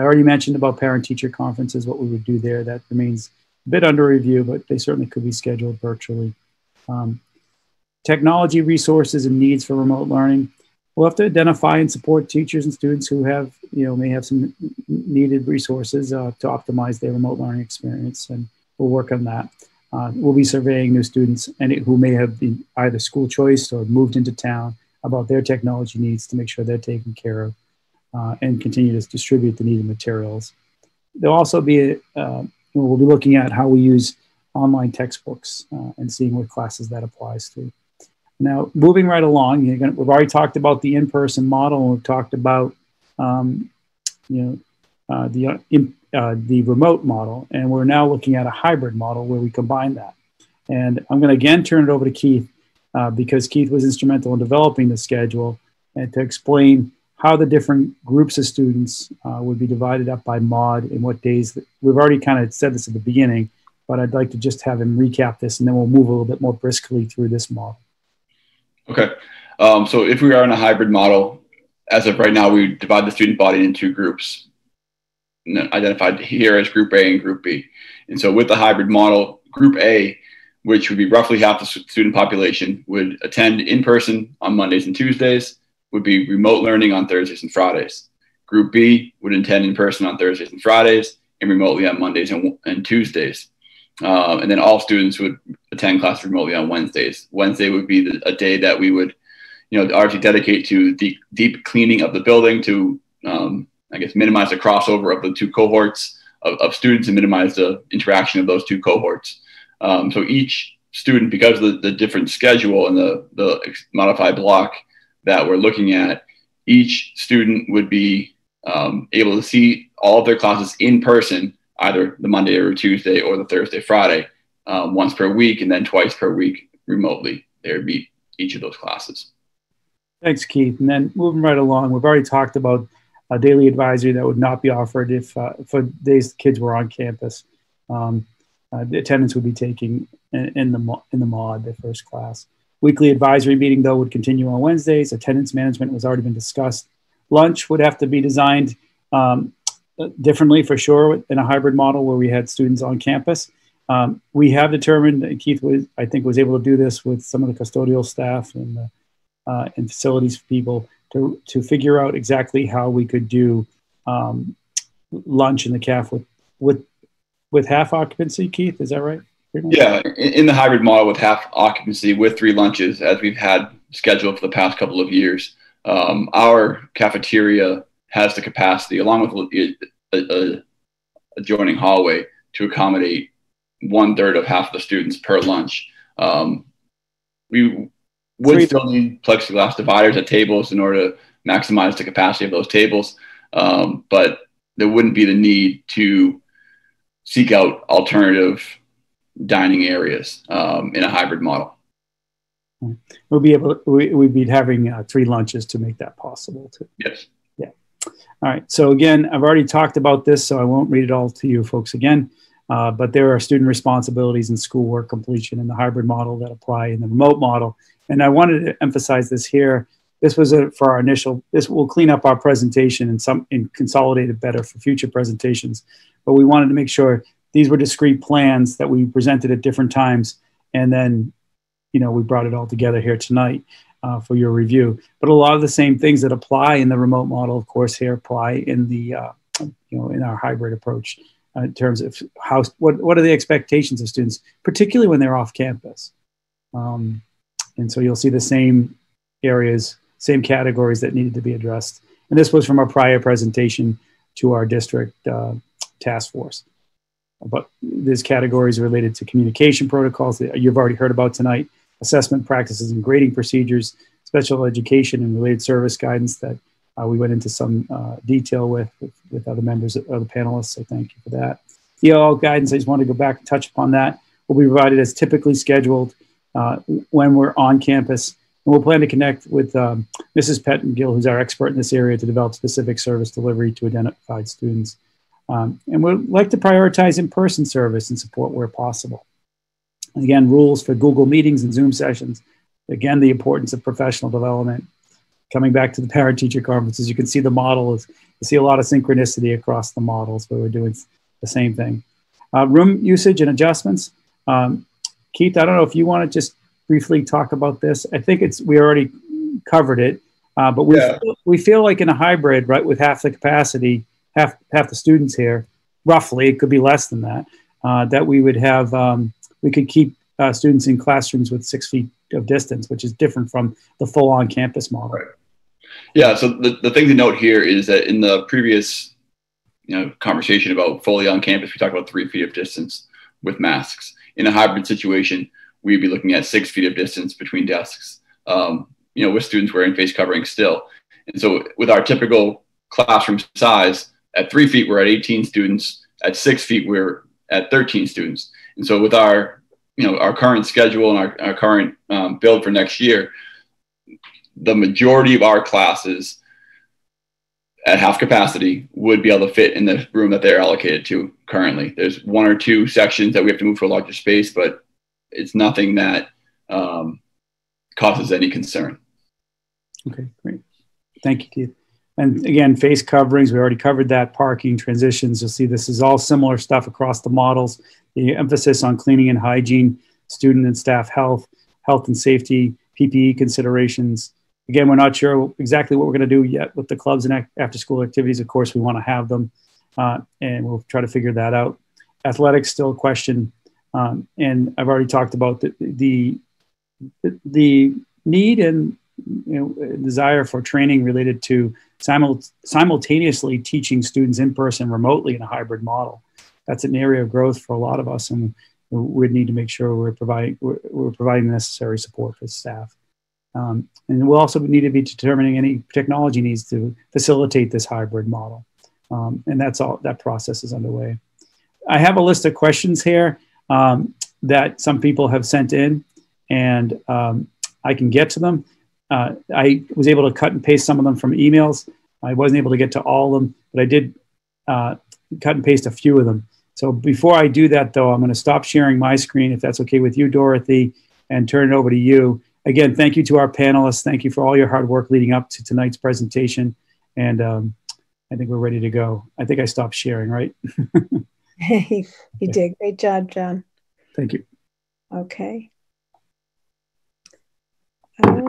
I already mentioned about parent teacher conferences, what we would do there. That remains a bit under review, but they certainly could be scheduled virtually. Um, technology resources and needs for remote learning. We'll have to identify and support teachers and students who have, you know, may have some needed resources uh, to optimize their remote learning experience, and we'll work on that. Uh, we'll be surveying new students and who may have been either school choice or moved into town about their technology needs to make sure they're taken care of uh, and continue to distribute the needed materials. There'll also be, uh, we'll be looking at how we use online textbooks uh, and seeing what classes that applies to. Now, moving right along, gonna, we've already talked about the in-person model. We've talked about, um, you know, uh, the uh, in, uh, the remote model, and we're now looking at a hybrid model where we combine that. And I'm going to again turn it over to Keith uh, because Keith was instrumental in developing the schedule and to explain how the different groups of students uh, would be divided up by mod and what days. That, we've already kind of said this at the beginning, but I'd like to just have him recap this, and then we'll move a little bit more briskly through this model. Okay. Um, so if we are in a hybrid model, as of right now, we divide the student body into two groups, identified here as Group A and Group B. And so with the hybrid model, Group A, which would be roughly half the student population, would attend in person on Mondays and Tuesdays, would be remote learning on Thursdays and Fridays. Group B would attend in person on Thursdays and Fridays and remotely on Mondays and, and Tuesdays. Um, and then all students would attend class remotely on Wednesdays. Wednesday would be the, a day that we would, you know, obviously dedicate to deep, deep cleaning of the building to, um, I guess, minimize the crossover of the two cohorts of, of, students and minimize the interaction of those two cohorts. Um, so each student, because of the, the different schedule and the, the modified block that we're looking at, each student would be um, able to see all of their classes in person either the Monday or Tuesday or the Thursday, Friday, um, once per week, and then twice per week remotely. There would be each of those classes. Thanks, Keith. And then moving right along, we've already talked about a daily advisory that would not be offered if uh, for days kids were on campus. Um, uh, the attendance would be taking in, in, the in the mod, the first class. Weekly advisory meeting though would continue on Wednesdays. Attendance management was already been discussed. Lunch would have to be designed um, differently for sure in a hybrid model where we had students on campus. Um, we have determined, that Keith was, I think, was able to do this with some of the custodial staff and, uh, and facilities people to, to figure out exactly how we could do um, lunch in the CAF with, with, with half occupancy, Keith, is that right? Yeah, in the hybrid model with half occupancy with three lunches, as we've had scheduled for the past couple of years. Um, our cafeteria has the capacity, along with a, a adjoining hallway, to accommodate one third of half the students per lunch. Um, we would Three. still need plexiglass dividers at tables in order to maximize the capacity of those tables, um, but there wouldn't be the need to seek out alternative dining areas um, in a hybrid model. We'll be able. To, we, would be having uh, three lunches to make that possible. Too. Yes. Yeah. All right. So again, I've already talked about this, so I won't read it all to you folks again. Uh, but there are student responsibilities and schoolwork completion in the hybrid model that apply in the remote model. And I wanted to emphasize this here. This was a, for our initial, this will clean up our presentation and some and consolidate it better for future presentations. But we wanted to make sure these were discrete plans that we presented at different times. And then, you know, we brought it all together here tonight uh, for your review. But a lot of the same things that apply in the remote model, of course, here apply in the uh, you know in our hybrid approach uh, in terms of how what what are the expectations of students, particularly when they're off campus. Um, and so you'll see the same areas, same categories that needed to be addressed. And this was from our prior presentation to our district uh, task force. But these categories related to communication protocols that you've already heard about tonight, assessment practices and grading procedures, special education and related service guidance that uh, we went into some uh, detail with, with, with other members of the panelists. So thank you for that. ELL guidance, I just want to go back and touch upon that. Will be provided as typically scheduled uh, when we're on campus. And we'll plan to connect with um, Mrs. Pettengill, who's our expert in this area, to develop specific service delivery to identified students. Um, and we'd like to prioritize in-person service and support where possible. Again, rules for Google Meetings and Zoom sessions. Again, the importance of professional development. Coming back to the parent-teacher conferences, you can see the model is, you see a lot of synchronicity across the models where we're doing the same thing. Uh, room usage and adjustments. Um, Keith, I don't know if you want to just briefly talk about this. I think it's we already covered it, uh, but we yeah. feel, we feel like in a hybrid, right, with half the capacity, half half the students here, roughly, it could be less than that. Uh, that we would have, um, we could keep uh, students in classrooms with six feet of distance, which is different from the full on campus model. Right. Yeah. So the, the thing to note here is that in the previous, you know, conversation about fully on campus, we talked about three feet of distance with masks. In a hybrid situation, we'd be looking at six feet of distance between desks, um, you know, with students wearing face covering still. And so with our typical classroom size, at three feet, we're at 18 students. At six feet, we're at 13 students. And so with our, you know, our current schedule and our, our current um, build for next year, the majority of our classes at half capacity would be able to fit in the room that they're allocated to currently. There's one or two sections that we have to move to a larger space, but it's nothing that um, causes any concern. Okay, great. Thank you, Keith. And again, face coverings, we already covered that, parking, transitions. You'll see this is all similar stuff across the models. The emphasis on cleaning and hygiene, student and staff health, health and safety, PPE considerations. Again, we're not sure exactly what we're going to do yet with the clubs and after school activities. Of course, we want to have them, uh, and we'll try to figure that out. Athletics, still a question um, and I've already talked about the, the, the need and you know, desire for training related to simul- simultaneously teaching students in person remotely in a hybrid model. That's an area of growth for a lot of us, and we'd need to make sure we're providing we're, we're providing the necessary support for staff. Um, and we'll also need to be determining any technology needs to facilitate this hybrid model. Um, and that's all that process is underway. I have a list of questions here um, that some people have sent in, and um, I can get to them. Uh, I was able to cut and paste some of them from emails. I wasn't able to get to all of them, but I did uh, cut and paste a few of them. So before I do that, though, I'm going to stop sharing my screen, if that's okay with you, Dorothy, and turn it over to you. Again, thank you to our panelists. Thank you for all your hard work leading up to tonight's presentation. And um, I think we're ready to go. I think I stopped sharing, right? Hey, you did. Great job, John. Thank you. Okay. Uh,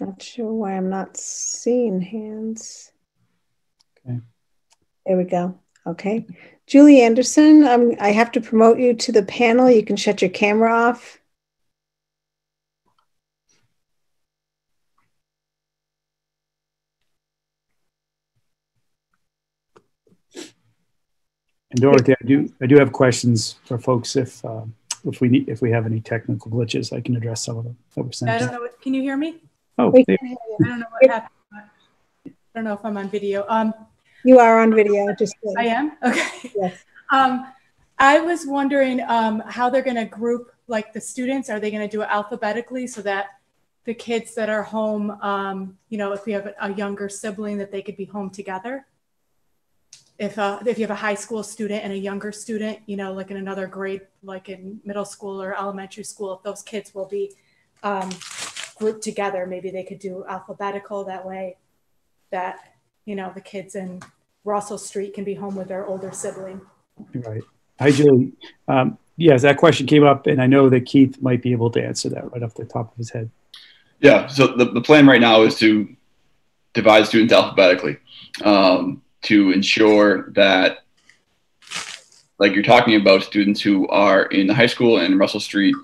not sure why I'm not seeing hands. Okay. There we go. Okay. Julie Anderson, I'm, I have to promote you to the panel. You can shut your camera off. And Dorothy, I do I do have questions for folks if uh, if we need if we have any technical glitches, I can address some of them that were sent. I don't know. Can you hear me? Oh, I don't know what happened. I don't know if I'm on video. Um, you are on video. Just I am. Okay. Yes. Um, I was wondering um, how they're going to group like the students. Are they going to do it alphabetically so that the kids that are home, um, you know, if we have a, a younger sibling, that they could be home together? if uh, if you have a high school student and a younger student, you know, like in another grade, like in middle school or elementary school, if those kids will be um, grouped together, maybe they could do alphabetical that way. That you know, the kids in Russell Street can be home with their older sibling. Right. Hi, Julie. Um, yes, that question came up, and I know that Keith might be able to answer that right off the top of his head. Yeah. So the, the plan right now is to divide students alphabetically. Um, to ensure that like you're talking about students who are in the high school and Russell Street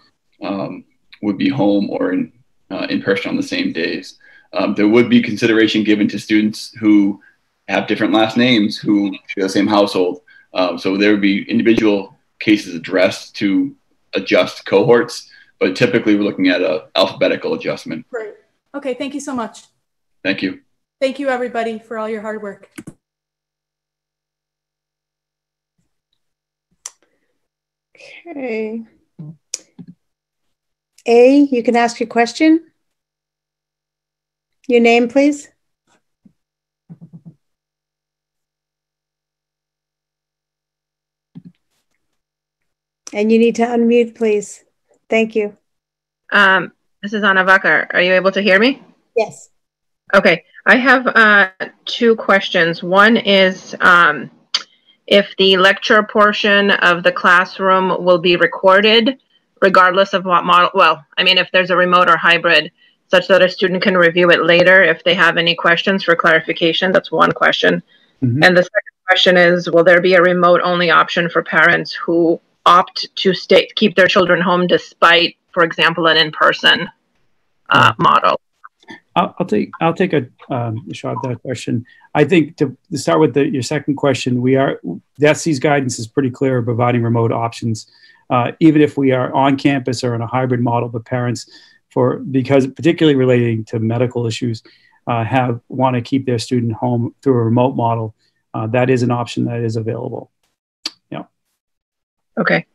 um, would be home or in, uh, in person on the same days. Um, there would be consideration given to students who have different last names who share the same household. Um, so there would be individual cases addressed to adjust cohorts, but typically we're looking at a alphabetical adjustment. Great. Okay, thank you so much. Thank you. Thank you everybody for all your hard work. Okay. A, you can ask your question. Your name, please. And you need to unmute, please. Thank you. Um, this is Anna Vaca. Are you able to hear me? Yes. Okay. I have uh, two questions. One is um, if the lecture portion of the classroom will be recorded, regardless of what model. Well, I mean, if there's a remote or hybrid, such that a student can review it later if they have any questions for clarification. That's one question. Mm-hmm. And the second question is Will there be a remote only option for parents who opt to stay keep their children home despite, for example, an in-person uh, model? I'll, I'll, take I'll take a, um, shot at that question. I think to, to start with the, your second question, we are DESE's guidance is pretty clear, providing remote options, uh, even if we are on campus or in a hybrid model. the parents, for because particularly relating to medical issues, uh, have want to keep their student home through a remote model. Uh, that is an option that is available. Yeah. Okay.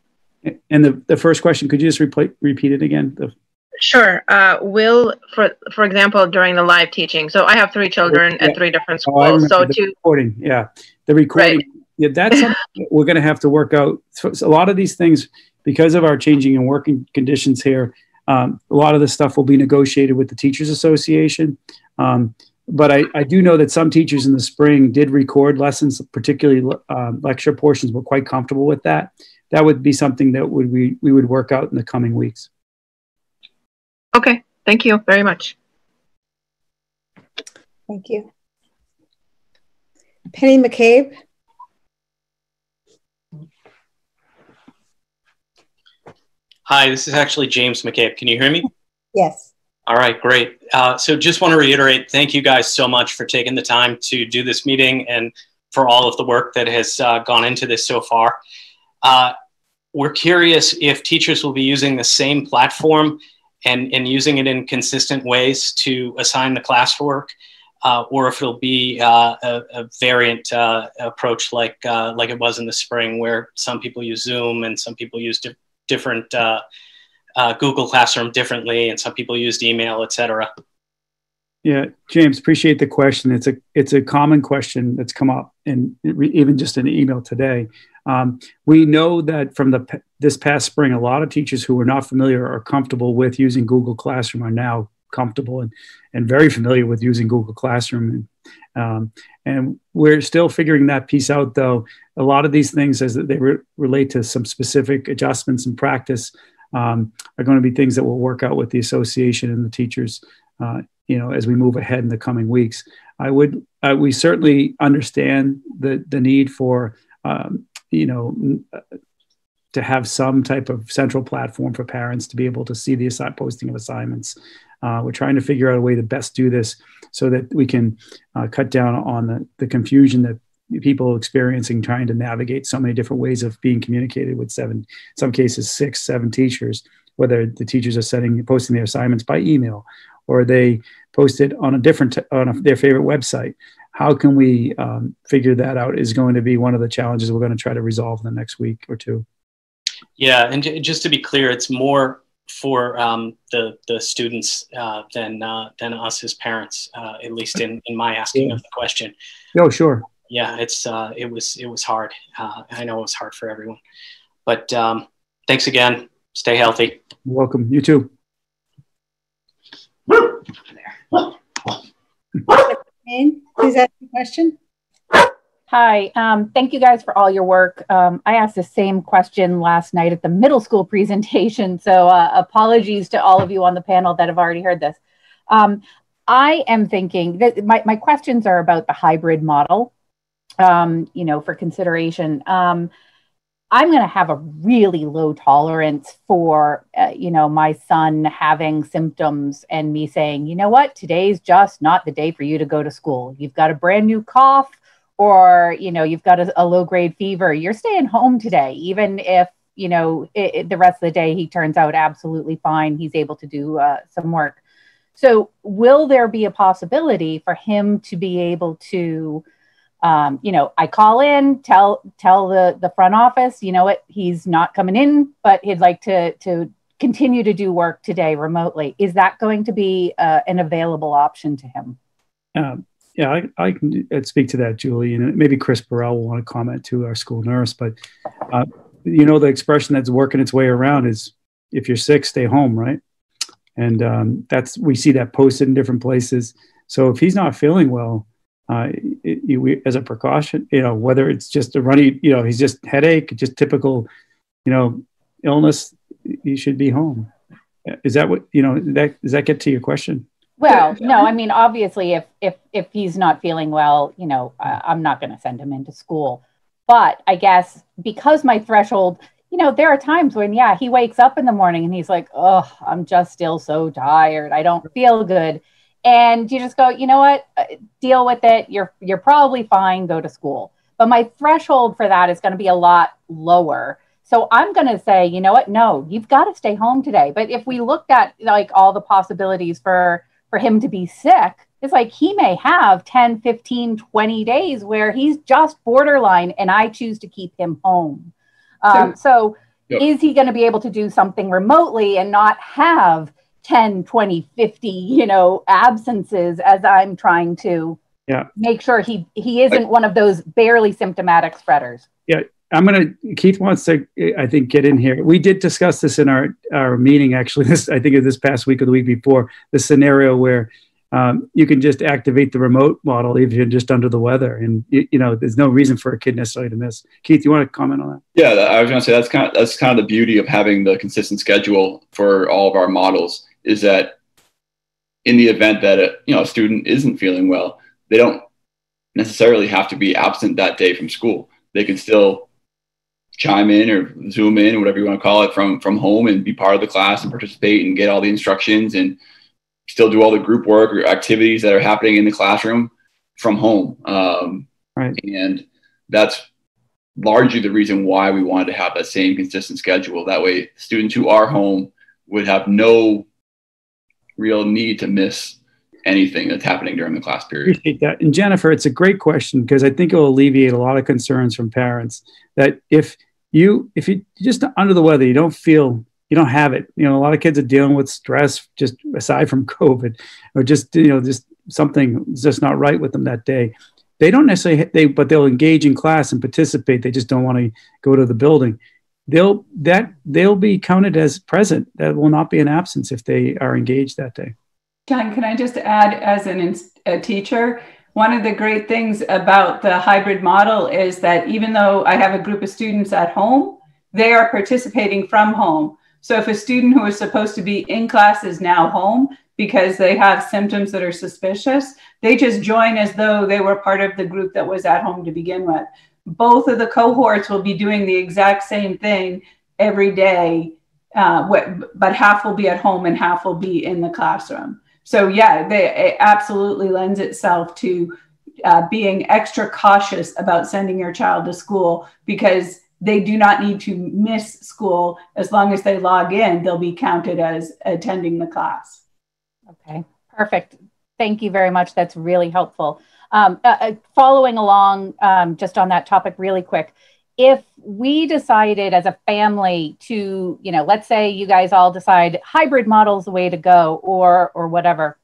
And the, the first question, could you just repeat repeat it again? The, Sure. Uh, will, for for example, during the live teaching. So I have three children yeah. at three different schools. Oh, so the to recording, yeah, the recording. Right. Yeah, that's something we're going to have to work out. So a lot of these things, because of our changing and working conditions here, um, a lot of this stuff will be negotiated with the Teachers Association. Um, but I, I do know that some teachers in the spring did record lessons, particularly uh, lecture portions, were quite comfortable with that that would be something that would we, we would work out in the coming weeks. Okay, thank you very much. Thank you. Penny McCabe. Hi, this is actually James McCabe. Can you hear me? Yes. All right, great. Uh, so just want to reiterate, thank you guys so much for taking the time to do this meeting and for all of the work that has uh, gone into this so far. Uh, we're curious if teachers will be using the same platform and, and using it in consistent ways to assign the classwork, uh, or if it'll be uh, a, a, variant uh, approach like, uh, like it was in the spring, where some people use Zoom and some people use di- different uh, Google Classroom differently, and some people used email, et cetera. Yeah, James, appreciate the question. It's a it's a common question that's come up, and even just an email today. Um, we know that from the this past spring, a lot of teachers who were not familiar or comfortable with using Google Classroom are now comfortable and, and very familiar with using Google Classroom. And, um, and we're still figuring that piece out, though. A lot of these things, as they re- relate to some specific adjustments in practice, um, are going to be things that we'll work out with the association and the teachers, uh, you know, as we move ahead in the coming weeks. I would, uh, we certainly understand the the need for um, you know to have some type of central platform for parents to be able to see the assi- posting of assignments. Uh, we're trying to figure out a way to best do this so that we can uh, cut down on the, the confusion that people experiencing trying to navigate so many different ways of being communicated with seven, some cases six, seven teachers, whether the teachers are setting posting their assignments by email or they post it on a different on a, their favorite website how can we um, figure that out is going to be one of the challenges we're going to try to resolve in the next week or two. Yeah, and just to be clear, it's more for um, the the students uh, than uh, than us as parents, uh, at least in, in my asking yeah. of the question. Oh, sure. Yeah, it's uh, it was it was hard. Uh, I know it was hard for everyone, but um, thanks again. Stay healthy. You're welcome. You too. Jane, please ask the question. Hi, um, thank you guys for all your work. Um, I asked the same question last night at the middle school presentation, so uh, apologies to all of you on the panel that have already heard this. Um, I am thinking that my, my questions are about the hybrid model, um, you know, for consideration. Um, I'm going to have a really low tolerance for, uh, you know, my son having symptoms and me saying, you know what, today's just not the day for you to go to school. You've got a brand new cough or, you know, you've got a, a low grade fever. You're staying home today, even if, you know, it, it, the rest of the day he turns out absolutely fine. He's able to do uh, some work. So, will there be a possibility for him to be able to? um, you know, I call in, tell tell the the front office, you know what, he's not coming in, but he'd like to to continue to do work today remotely. Is that going to be uh, an available option to him? Um, yeah, I, I can speak to that, Julie, and maybe Chris Burrell will want to comment to our school nurse. But uh, you know, the expression that's working its way around is, "If you're sick, stay home," right? And um, that's we see that posted in different places. So if he's not feeling well, uh, it, it, we, as a precaution, you know, whether it's just a runny, you know, he's just headache, just typical, you know, illness, you should be home. Is that what you know? That does that get to your question? Well, no, I mean, obviously, if if if he's not feeling well, you know, uh, I'm not going to send him into school. But I guess because my threshold, you know, there are times when, yeah, he wakes up in the morning and he's like, "Oh, I'm just still so tired. I don't feel good." and you just go you know what? Uh, deal with it. You're you're probably fine. Go to school. But my threshold for that is going to be a lot lower. So i'm going to say you know what? No you've got to stay home today. But if we looked at like all the possibilities for for him to be sick it's like he may have 10 15 20 days where he's just borderline and i choose to keep him home. Um, so yep. is he going to be able to do something remotely and not have 10 20 50 you know absences as i'm trying to yeah. make sure he he isn't I, one of those barely symptomatic spreaders? Yeah i'm gonna keith wants to i think get in here. We did discuss this in our our meeting actually this i think this past week or the week before the scenario where um, you can just activate the remote model if you're just under the weather and you, you, know there's no reason for a kid necessarily to miss. Keith you want to comment on that? Yeah i was to say that's kind of that's kind of the beauty of having the consistent schedule for all of our models is that in the event that a, you know a student isn't feeling well, they don't necessarily have to be absent that day from school. They can still chime in or zoom in or whatever you want to call it from from home and be part of the class and participate and get all the instructions and still do all the group work or activities that are happening in the classroom from home. Um, right. And that's largely the reason why we wanted to have that same consistent schedule. That way, students who are home would have no real need to miss anything that's happening during the class period. Appreciate that. And Jennifer, it's a great question because I think it will alleviate a lot of concerns from parents that if you if you just under the weather, you don't feel you don't have it. You know, a lot of kids are dealing with stress just aside from COVID or just you know just something just not right with them that day. They don't necessarily they but they'll engage in class and participate. They just don't want to go to the building they'll that they'll be counted as present. That will not be an absence if they are engaged that day. John, can I just add, as an, a teacher, one of the great things about the hybrid model is that even though I have a group of students at home, they are participating from home. So if a student who is supposed to be in class is now home because they have symptoms that are suspicious, they just join as though they were part of the group that was at home to begin with both of the cohorts will be doing the exact same thing every day, uh, but half will be at home and half will be in the classroom. So yeah, they, it absolutely lends itself to uh, being extra cautious about sending your child to school because they do not need to miss school. As long as they log in they'll be counted as attending the class. Okay. Perfect. Thank you very much. That's really helpful. Um, uh, uh, following along um, just on that topic really quick, if we decided as a family to, you know, let's say you guys all decide hybrid model is the way to go or or whatever,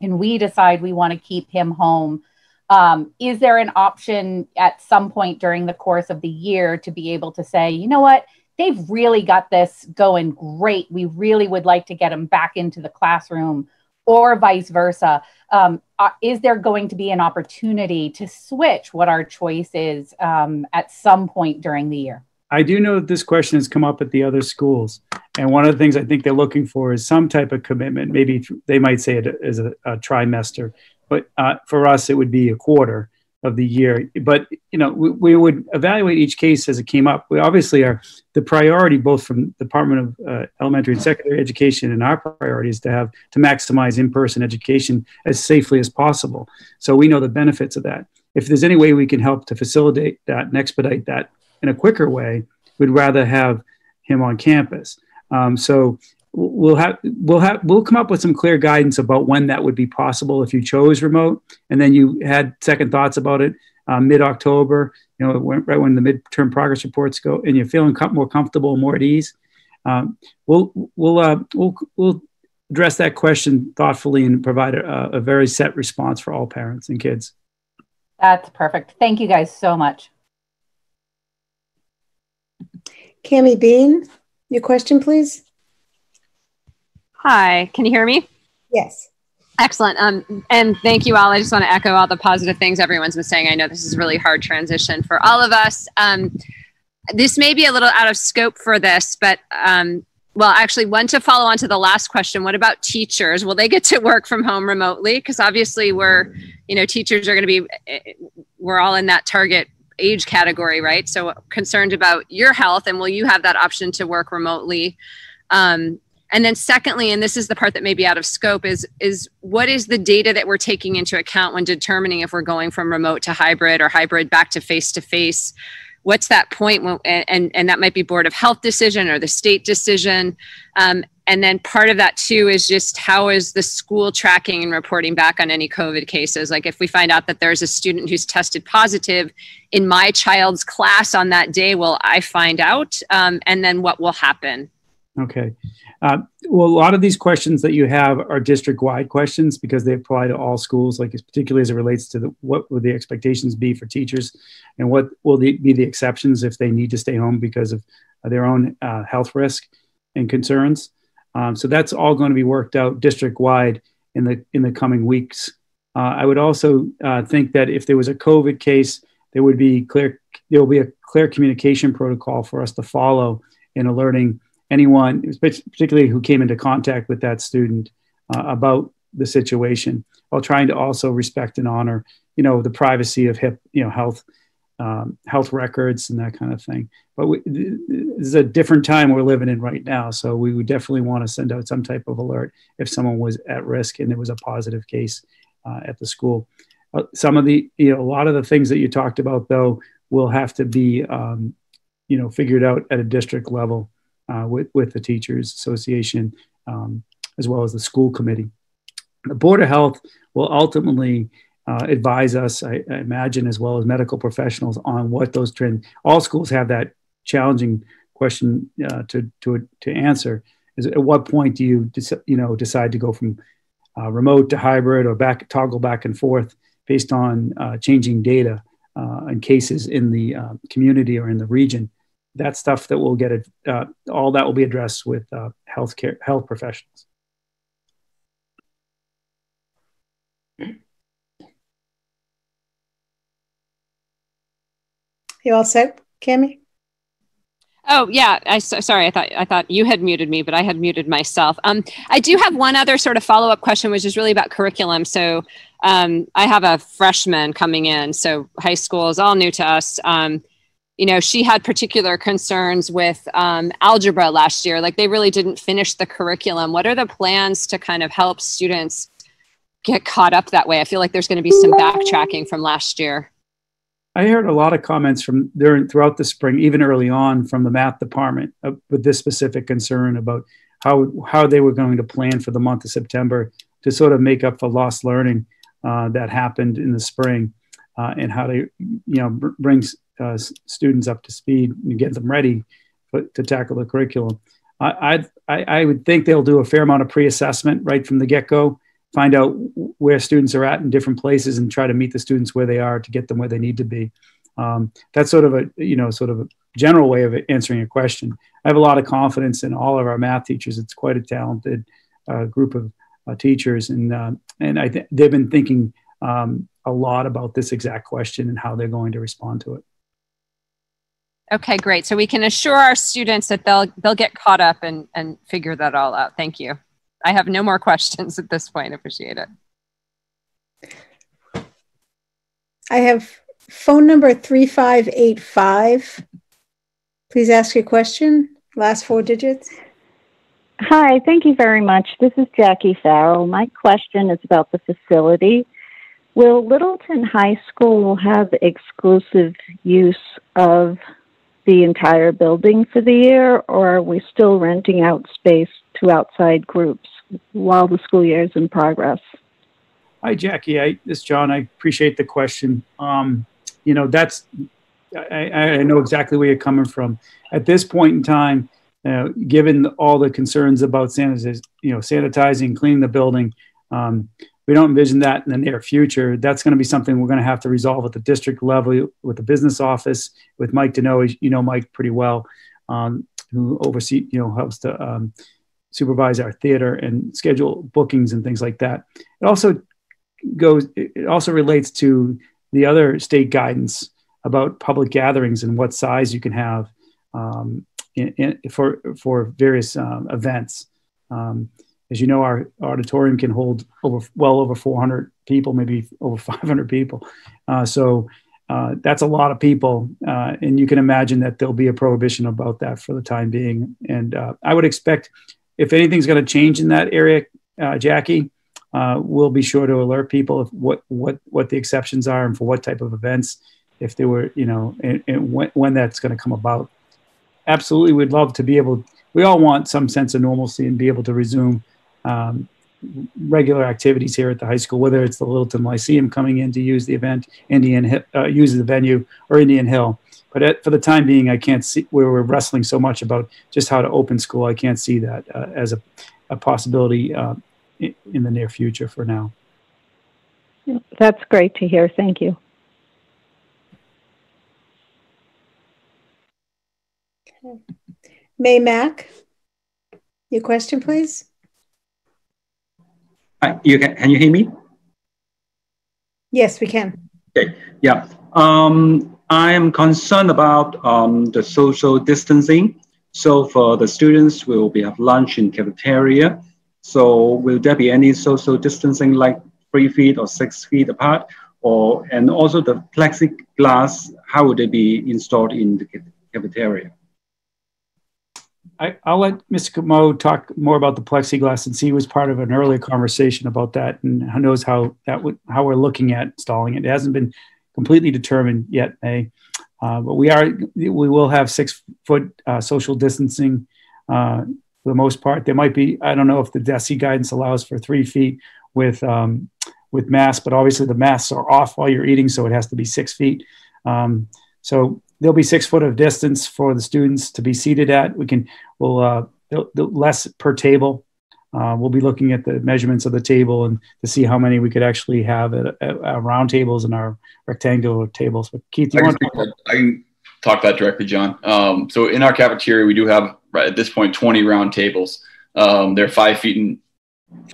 and we decide we want to keep him home, um, is there an option at some point during the course of the year to be able to say, you know what, they've really got this going great. We really would like to get him back into the classroom or vice versa. Um, uh, is there going to be an opportunity to switch what our choice is um, at some point during the year? I do know that this question has come up at the other schools. And one of the things I think they're looking for is some type of commitment. Maybe they might say it as a, a trimester, but uh, for us, it would be a quarter of the year. But you know, we, we, would evaluate each case as it came up. We obviously are the priority, both from the Department of uh, Elementary and Secondary Education, and our priority is to have to maximize in-person education as safely as possible. So we know the benefits of that. If there's any way we can help to facilitate that and expedite that in a quicker way, we'd rather have him on campus. Um, so we'll have we'll have we'll come up with some clear guidance about when that would be possible if you chose remote, and then you had second thoughts about it uh, mid October. You know, when, right when the midterm progress reports go, and you're feeling com- more comfortable, more at ease. Um, we'll we'll uh, we'll we'll address that question thoughtfully and provide a, a very set response for all parents and kids. That's perfect. Thank you guys so much. Cami Bean, your question, please. Hi, can you hear me? Yes. Excellent. Um, and thank you all. I just want to echo all the positive things everyone's been saying. I know this is a really hard transition for all of us. Um, this may be a little out of scope for this, but um, well, actually, one to follow on to the last question. What about teachers? Will they get to work from home remotely? Because obviously, we're, you know, teachers are going to be, we're all in that target age category, right? So concerned about your health, and will you have that option to work remotely? Um, and then secondly, and this is the part that may be out of scope, is is what is the data that we're taking into account when determining if we're going from remote to hybrid or hybrid back to face to face? what's that point when, and and that might be board of health decision or the state decision. Um, and then part of that too is just how is the school tracking and reporting back on any covid cases? Like if we find out that there's a student who's tested positive in my child's class on that day will i find out um, and then what will happen? Okay uh, well, a lot of these questions that you have are district-wide questions because they apply to all schools, like particularly as it relates to the, what would the expectations be for teachers, and what will the, be the exceptions if they need to stay home because of their own uh, health risk and concerns. Um, so that's all going to be worked out district-wide in the in the coming weeks. Uh, I would also uh, think that if there was a COVID case, there would be clear there will be a clear communication protocol for us to follow in alerting anyone, particularly who came into contact with that student, uh, about the situation, while trying to also respect and honor, you know, the privacy of hip, you know, health, um, health records and that kind of thing. But we, this is a different time we're living in right now, so we would definitely want to send out some type of alert if someone was at risk and there was a positive case uh, at the school. Uh, some of the, you know, a lot of the things that you talked about, though, will have to be, um, you know, figured out at a district level uh, with, with the Teachers Association, um, as well as the school committee. The Board of Health will ultimately uh, advise us, I, I, imagine, as well as medical professionals, on what those trends. All schools have that challenging question uh, to, to, to answer. Is at what point do you you know decide to go from uh, remote to hybrid or back toggle back and forth based on uh, changing data uh, and cases in the community or in the region? That's stuff that will get it. Uh, all that will be addressed with uh, healthcare health professionals. You all set, Cami? Oh yeah, I sorry. I thought I thought you had muted me, but I had muted myself. Um, I do have one other sort of follow up question, which is really about curriculum. So um, I have a freshman coming in, so high school is all new to us. Um, you know, she had particular concerns with um, algebra last year. Like they really didn't finish the curriculum. What are the plans to kind of help students get caught up that way? I feel like there's going to be some backtracking from last year. I heard a lot of comments from during throughout the spring, even early on, from the math department uh, with this specific concern about how how they were going to plan for the month of September to sort of make up for lost learning uh, that happened in the spring, uh, and how to you know br- bring uh, students up to speed and get them ready for, to tackle the curriculum. I, I, I would think they'll do a fair amount of pre-assessment right from the get-go, find out where students are at in different places, and try to meet the students where they are to get them where they need to be. Um, that's sort of a you know sort of a general way of answering your question. I have a lot of confidence in all of our math teachers. It's quite a talented uh, group of uh, teachers, and uh, and I th- they've been thinking um, a lot about this exact question and how they're going to respond to it. Okay, great. So we can assure our students that they'll they'll get caught up and and figure that all out. Thank you. I have no more questions at this point. Appreciate it. I have phone number 3585. Please ask your question. Last four digits. Hi, thank you very much. This is Jackie Farrell. My question is about the facility. Will Littleton High School have exclusive use of the entire building for the year, or are we still renting out space to outside groups while the school year is in progress? Hi, Jackie. I, this is John. I appreciate the question. Um, you know, that's, I, I know exactly where you're coming from. At this point in time, uh, given all the concerns about sanitiz- you know, sanitizing, cleaning the building, um, we don't envision that in the near future. That's going to be something we're going to have to resolve at the district level with the business office, with Mike Deneau. You know Mike pretty well, um, who oversee, you know, helps to um, supervise our theater and schedule bookings and things like that. It also goes, it also relates to the other state guidance about public gatherings and what size you can have um, in, in, for for various um, events. As you know, our auditorium can hold over well over 400 people, maybe over 500 people. Uh, so uh, that's a lot of people, uh, and you can imagine that there'll be a prohibition about that for the time being. And uh, I would expect, if anything's going to change in that area, uh, Jackie, uh, we'll be sure to alert people of what what what the exceptions are and for what type of events, if there were, you know, and, and when, when that's going to come about. Absolutely, we'd love to be able. We all want some sense of normalcy and be able to resume um, regular activities here at the high school, whether it's the Littleton Lyceum coming in to use the event, Indian uh, uses the venue, or Indian Hill. But at, for the time being, I can't see where we're wrestling so much about just how to open school. I can't see that uh, as a, a possibility uh, in, in the near future for now. That's great to hear. Thank you. Okay. May Mack, your question, please. Uh, you can, can you hear me? Yes, we can. Okay. Yeah. Um, I am concerned about um, the social distancing. So for the students, we will be have lunch in cafeteria. So will there be any social distancing like three feet or six feet apart? Or and also the plexiglass, how would they be installed in the cafeteria? I, will let Mr. Mo talk more about the plexiglass since he was part of an earlier conversation about that and who knows how that would how we're looking at installing it. It hasn't been completely determined yet, May, uh, but we are we will have six foot uh, social distancing uh, for the most part. There might be I don't know if the DESE guidance allows for three feet with um, with masks, but obviously the masks are off while you're eating, so it has to be six feet. Um, so there'll be six foot of distance for the students to be seated at. We can, we'll, uh, the, the less per table. Uh, we'll be looking at the measurements of the table and to see how many we could actually have at, at, at round tables and our rectangular tables. But Keith, you I want to- I can talk that directly, John. Um, so in our cafeteria, we do have right at this point 20 round tables. Um, they're five feet and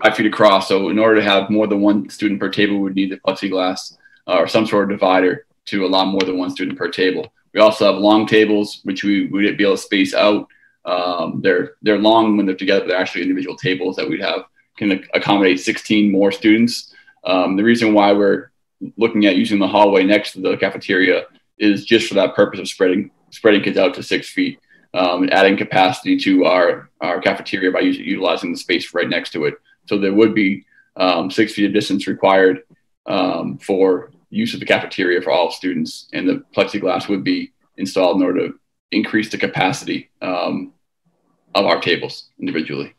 five feet across. So in order to have more than one student per table, we would need the plexiglass uh, or some sort of divider to allow more than one student per table. We also have long tables, which we wouldn't be able to space out. Um, they're they're long when they're together. They're actually individual tables that we'd have can accommodate 16 more students. Um, the reason why we're looking at using the hallway next to the cafeteria is just for that purpose of spreading spreading kids out to six feet, um, adding capacity to our our cafeteria by utilizing the space right next to it. So there would be um, six feet of distance required um, for use of the cafeteria for all students, and the plexiglass would be installed in order to increase the capacity um, of our tables individually.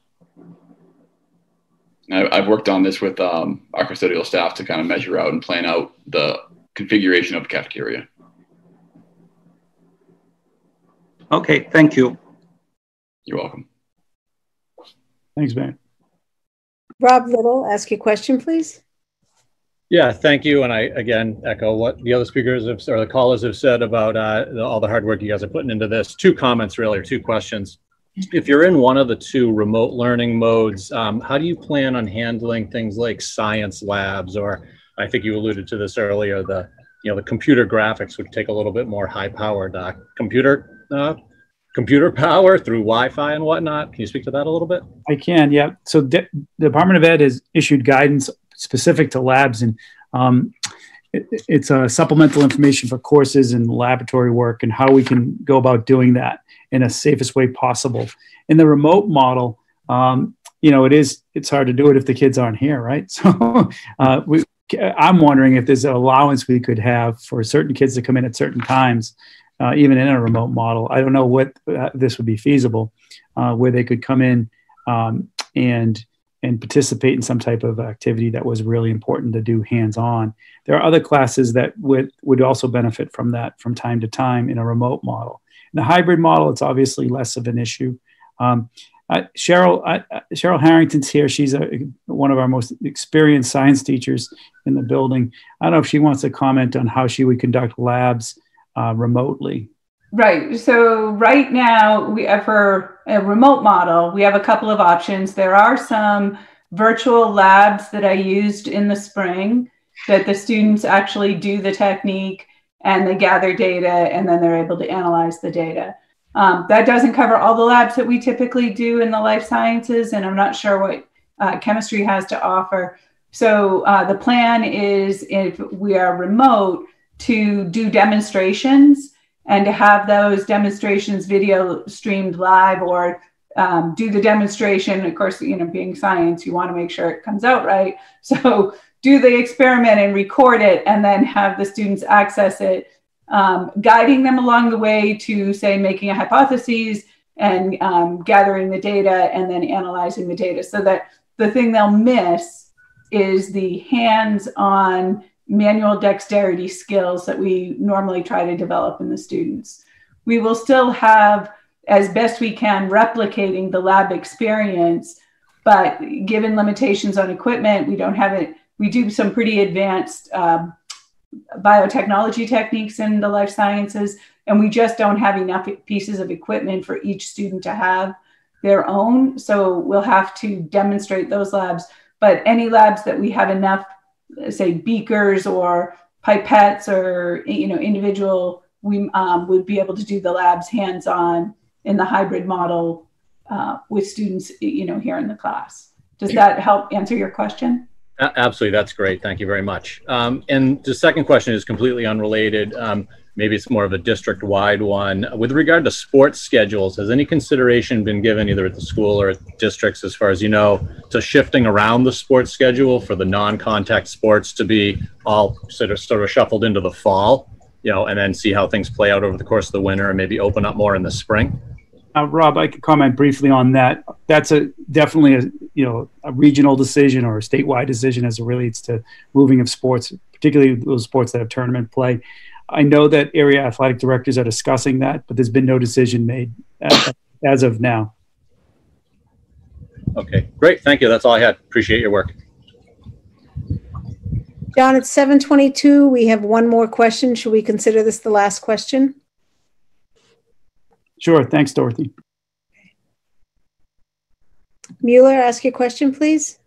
I, have worked on this with um, our custodial staff to kind of measure out and plan out the configuration of the cafeteria. Okay, thank you. You're welcome. Thanks, Ben. Rob Little, ask your question, please. Yeah, thank you. And I again echo what the other speakers have, or the callers have said about uh, all the hard work you guys are putting into this. Two comments, really, or two questions. If you're in one of the two remote learning modes, um, how do you plan on handling things like science labs, or I think you alluded to this earlier, the you know the computer graphics would take a little bit more high-powered uh, computer uh, computer power through Wi-Fi and whatnot. Can you speak to that a little bit? I can, yeah. So the Department of Ed has issued guidance specific to labs and um, it, it's a supplemental information for courses and laboratory work and how we can go about doing that in a safest way possible. In the remote model, um, you know, it is it's hard to do it if the kids aren't here, right? So uh, we, I'm wondering if there's an allowance we could have for certain kids to come in at certain times, uh, even in a remote model. I don't know what uh, this would be feasible, uh, where they could come in um, and and participate in some type of activity that was really important to do hands-on. There are other classes that would would also benefit from that from time to time in a remote model. In the hybrid model, it's obviously less of an issue. Um, Cheryl Cheryl Harrington's here. She's a, one of our most experienced science teachers in the building. I don't know if she wants to comment on how she would conduct labs uh, remotely. Right. So right now, we uh, for a remote model, we have a couple of options. There are some virtual labs that I used in the spring that the students actually do the technique and they gather data and then they're able to analyze the data. Um, that doesn't cover all the labs that we typically do in the life sciences, and I'm not sure what uh, chemistry has to offer. So uh, the plan is if we are remote to do demonstrations and to have those demonstrations video streamed live or um, do the demonstration. Of course, you know, being science, you want to make sure it comes out right. So do the experiment and record it and then have the students access it um, guiding them along the way to, say, making a hypothesis and um, gathering the data and then analyzing the data so that the thing they'll miss is the hands on manual dexterity skills that we normally try to develop in the students. We will still have, as best we can, replicating the lab experience, but given limitations on equipment, we don't have it. We do some pretty advanced um, biotechnology techniques in the life sciences, and we just don't have enough pieces of equipment for each student to have their own. So we'll have to demonstrate those labs. But any labs that we have enough, say, beakers or pipettes or you know individual, we um, would be able to do the labs hands-on in the hybrid model uh, with students, you know, here in the class. Does that help answer your question? Absolutely, that's great. Thank you very much. Um, and the second question is completely unrelated. Um, maybe it's more of a district-wide one. With regard to sports schedules, has any consideration been given either at the school or at districts, as far as you know, to shifting around the sports schedule for the non-contact sports to be all sort of sort of shuffled into the fall, you know, and then see how things play out over the course of the winter and maybe open up more in the spring? Uh, Rob, I could comment briefly on that. That's a definitely a you know a regional decision or a statewide decision as it relates to moving of sports, particularly those sports that have tournament play. I know that area athletic directors are discussing that, but there's been no decision made as, as of now. Okay, great. Thank you. That's all I had. Appreciate your work. John, it's 722. We have one more question. Should we consider this the last question? Sure. Thanks, Dorothy. Mueller, ask your question, please.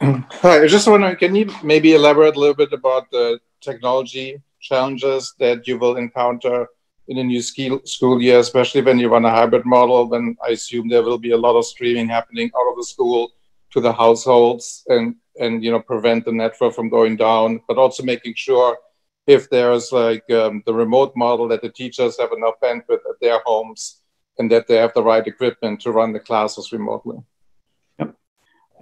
Hi, I just wondering, can you maybe elaborate a little bit about the technology challenges that you will encounter in a new ski, school year, especially when you run a hybrid model, when I assume there will be a lot of streaming happening out of the school to the households and, and you know, prevent the network from going down, but also making sure if there's like um, the remote model that the teachers have enough bandwidth at their homes and that they have the right equipment to run the classes remotely. Yep.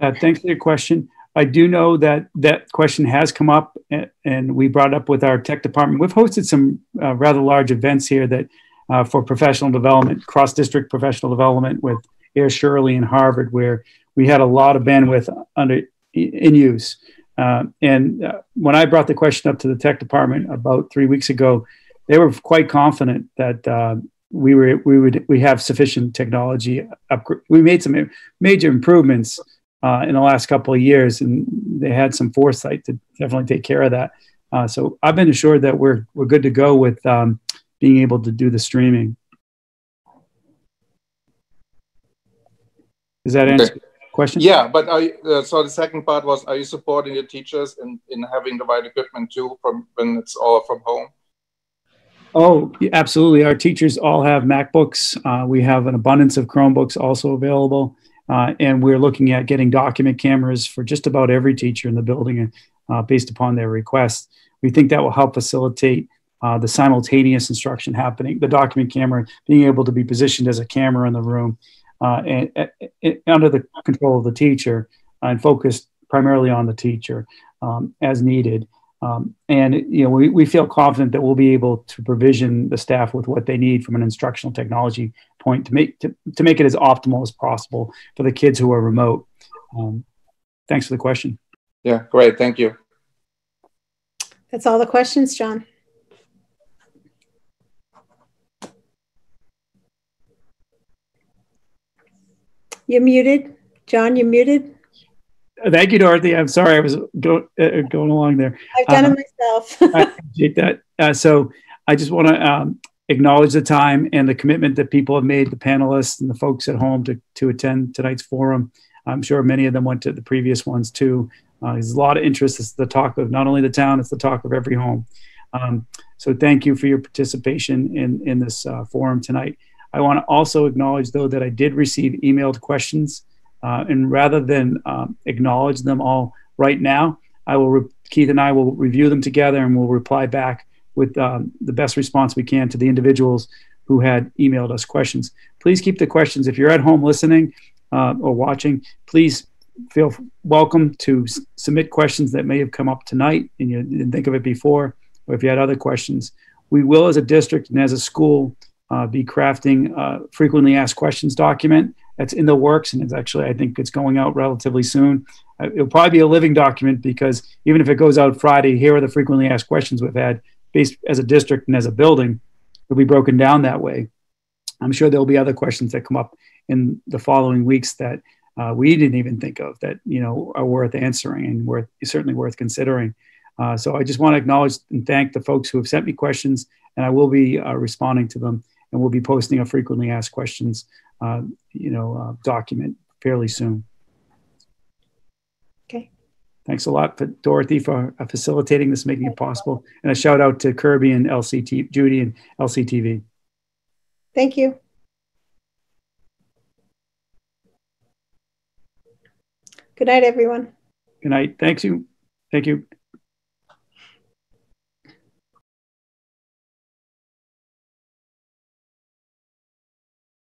Uh, thanks for your question. I do know that that question has come up and we brought up with our tech department. We've hosted some uh, rather large events here that uh, for professional development, cross district professional development with Ayer Shirley and Harvard, where we had a lot of bandwidth under in use. Uh, and uh, when I brought the question up to the tech department about three weeks ago, they were quite confident that uh, we were we would we have sufficient technology. Upgrade. We made some major improvements uh, in the last couple of years, and they had some foresight to definitely take care of that. Uh, so I've been assured that we're we're good to go with um, being able to do the streaming. Does that answer? Okay question? Yeah, but are, uh, so the second part was: Are you supporting your teachers in in having the right equipment too, from when it's all from home? Oh, absolutely. Our teachers all have MacBooks. Uh, we have an abundance of Chromebooks also available. Uh, and we're looking at getting document cameras for just about every teacher in the building uh, based upon their requests. We think that will help facilitate uh, the simultaneous instruction happening, the document camera being able to be positioned as a camera in the room uh, and, and, under the control of the teacher and focused primarily on the teacher um, as needed. Um, and you know, we, we feel confident that we'll be able to provision the staff with what they need from an instructional technology point to make to, to make it as optimal as possible for the kids who are remote. Um, thanks for the question. Yeah, great. Thank you. That's all the questions, John. You're muted. John, you're muted. Thank you, Dorothy. I'm sorry I was go, uh, going along there. I've done uh, it myself. I appreciate that. Uh, so I just want to um, acknowledge the time and the commitment that people have made, the panelists and the folks at home to, to attend tonight's forum. I'm sure many of them went to the previous ones too. Uh, there's a lot of interest. It's the talk of not only the town, it's the talk of every home. Um, so thank you for your participation in, in this uh, forum tonight. I want to also acknowledge, though, that I did receive emailed questions. Uh, and rather than um, acknowledge them all right now, I will Keith and I will review them together and we'll reply back with um, the best response we can to the individuals who had emailed us questions. Please keep the questions. If you're at home listening uh, or watching, please feel welcome to s- submit questions that may have come up tonight and you didn't think of it before, or if you had other questions. We will, as a district and as a school, uh, be crafting a frequently asked questions document that's in the works and it's actually i think it's going out relatively soon uh, it'll probably be a living document because even if it goes out friday here are the frequently asked questions we've had based as a district and as a building it'll be broken down that way i'm sure there'll be other questions that come up in the following weeks that uh, we didn't even think of that you know are worth answering and worth certainly worth considering uh, so i just want to acknowledge and thank the folks who have sent me questions and i will be uh, responding to them and we'll be posting a frequently asked questions, uh, you know, uh, document fairly soon. Thanks a lot, for Dorothy, for uh, facilitating this, making it possible, and a shout out to Kirby and LCT, Judy and LCTV. Thank you. Good night, everyone. Good night. Thanks you. Thank you.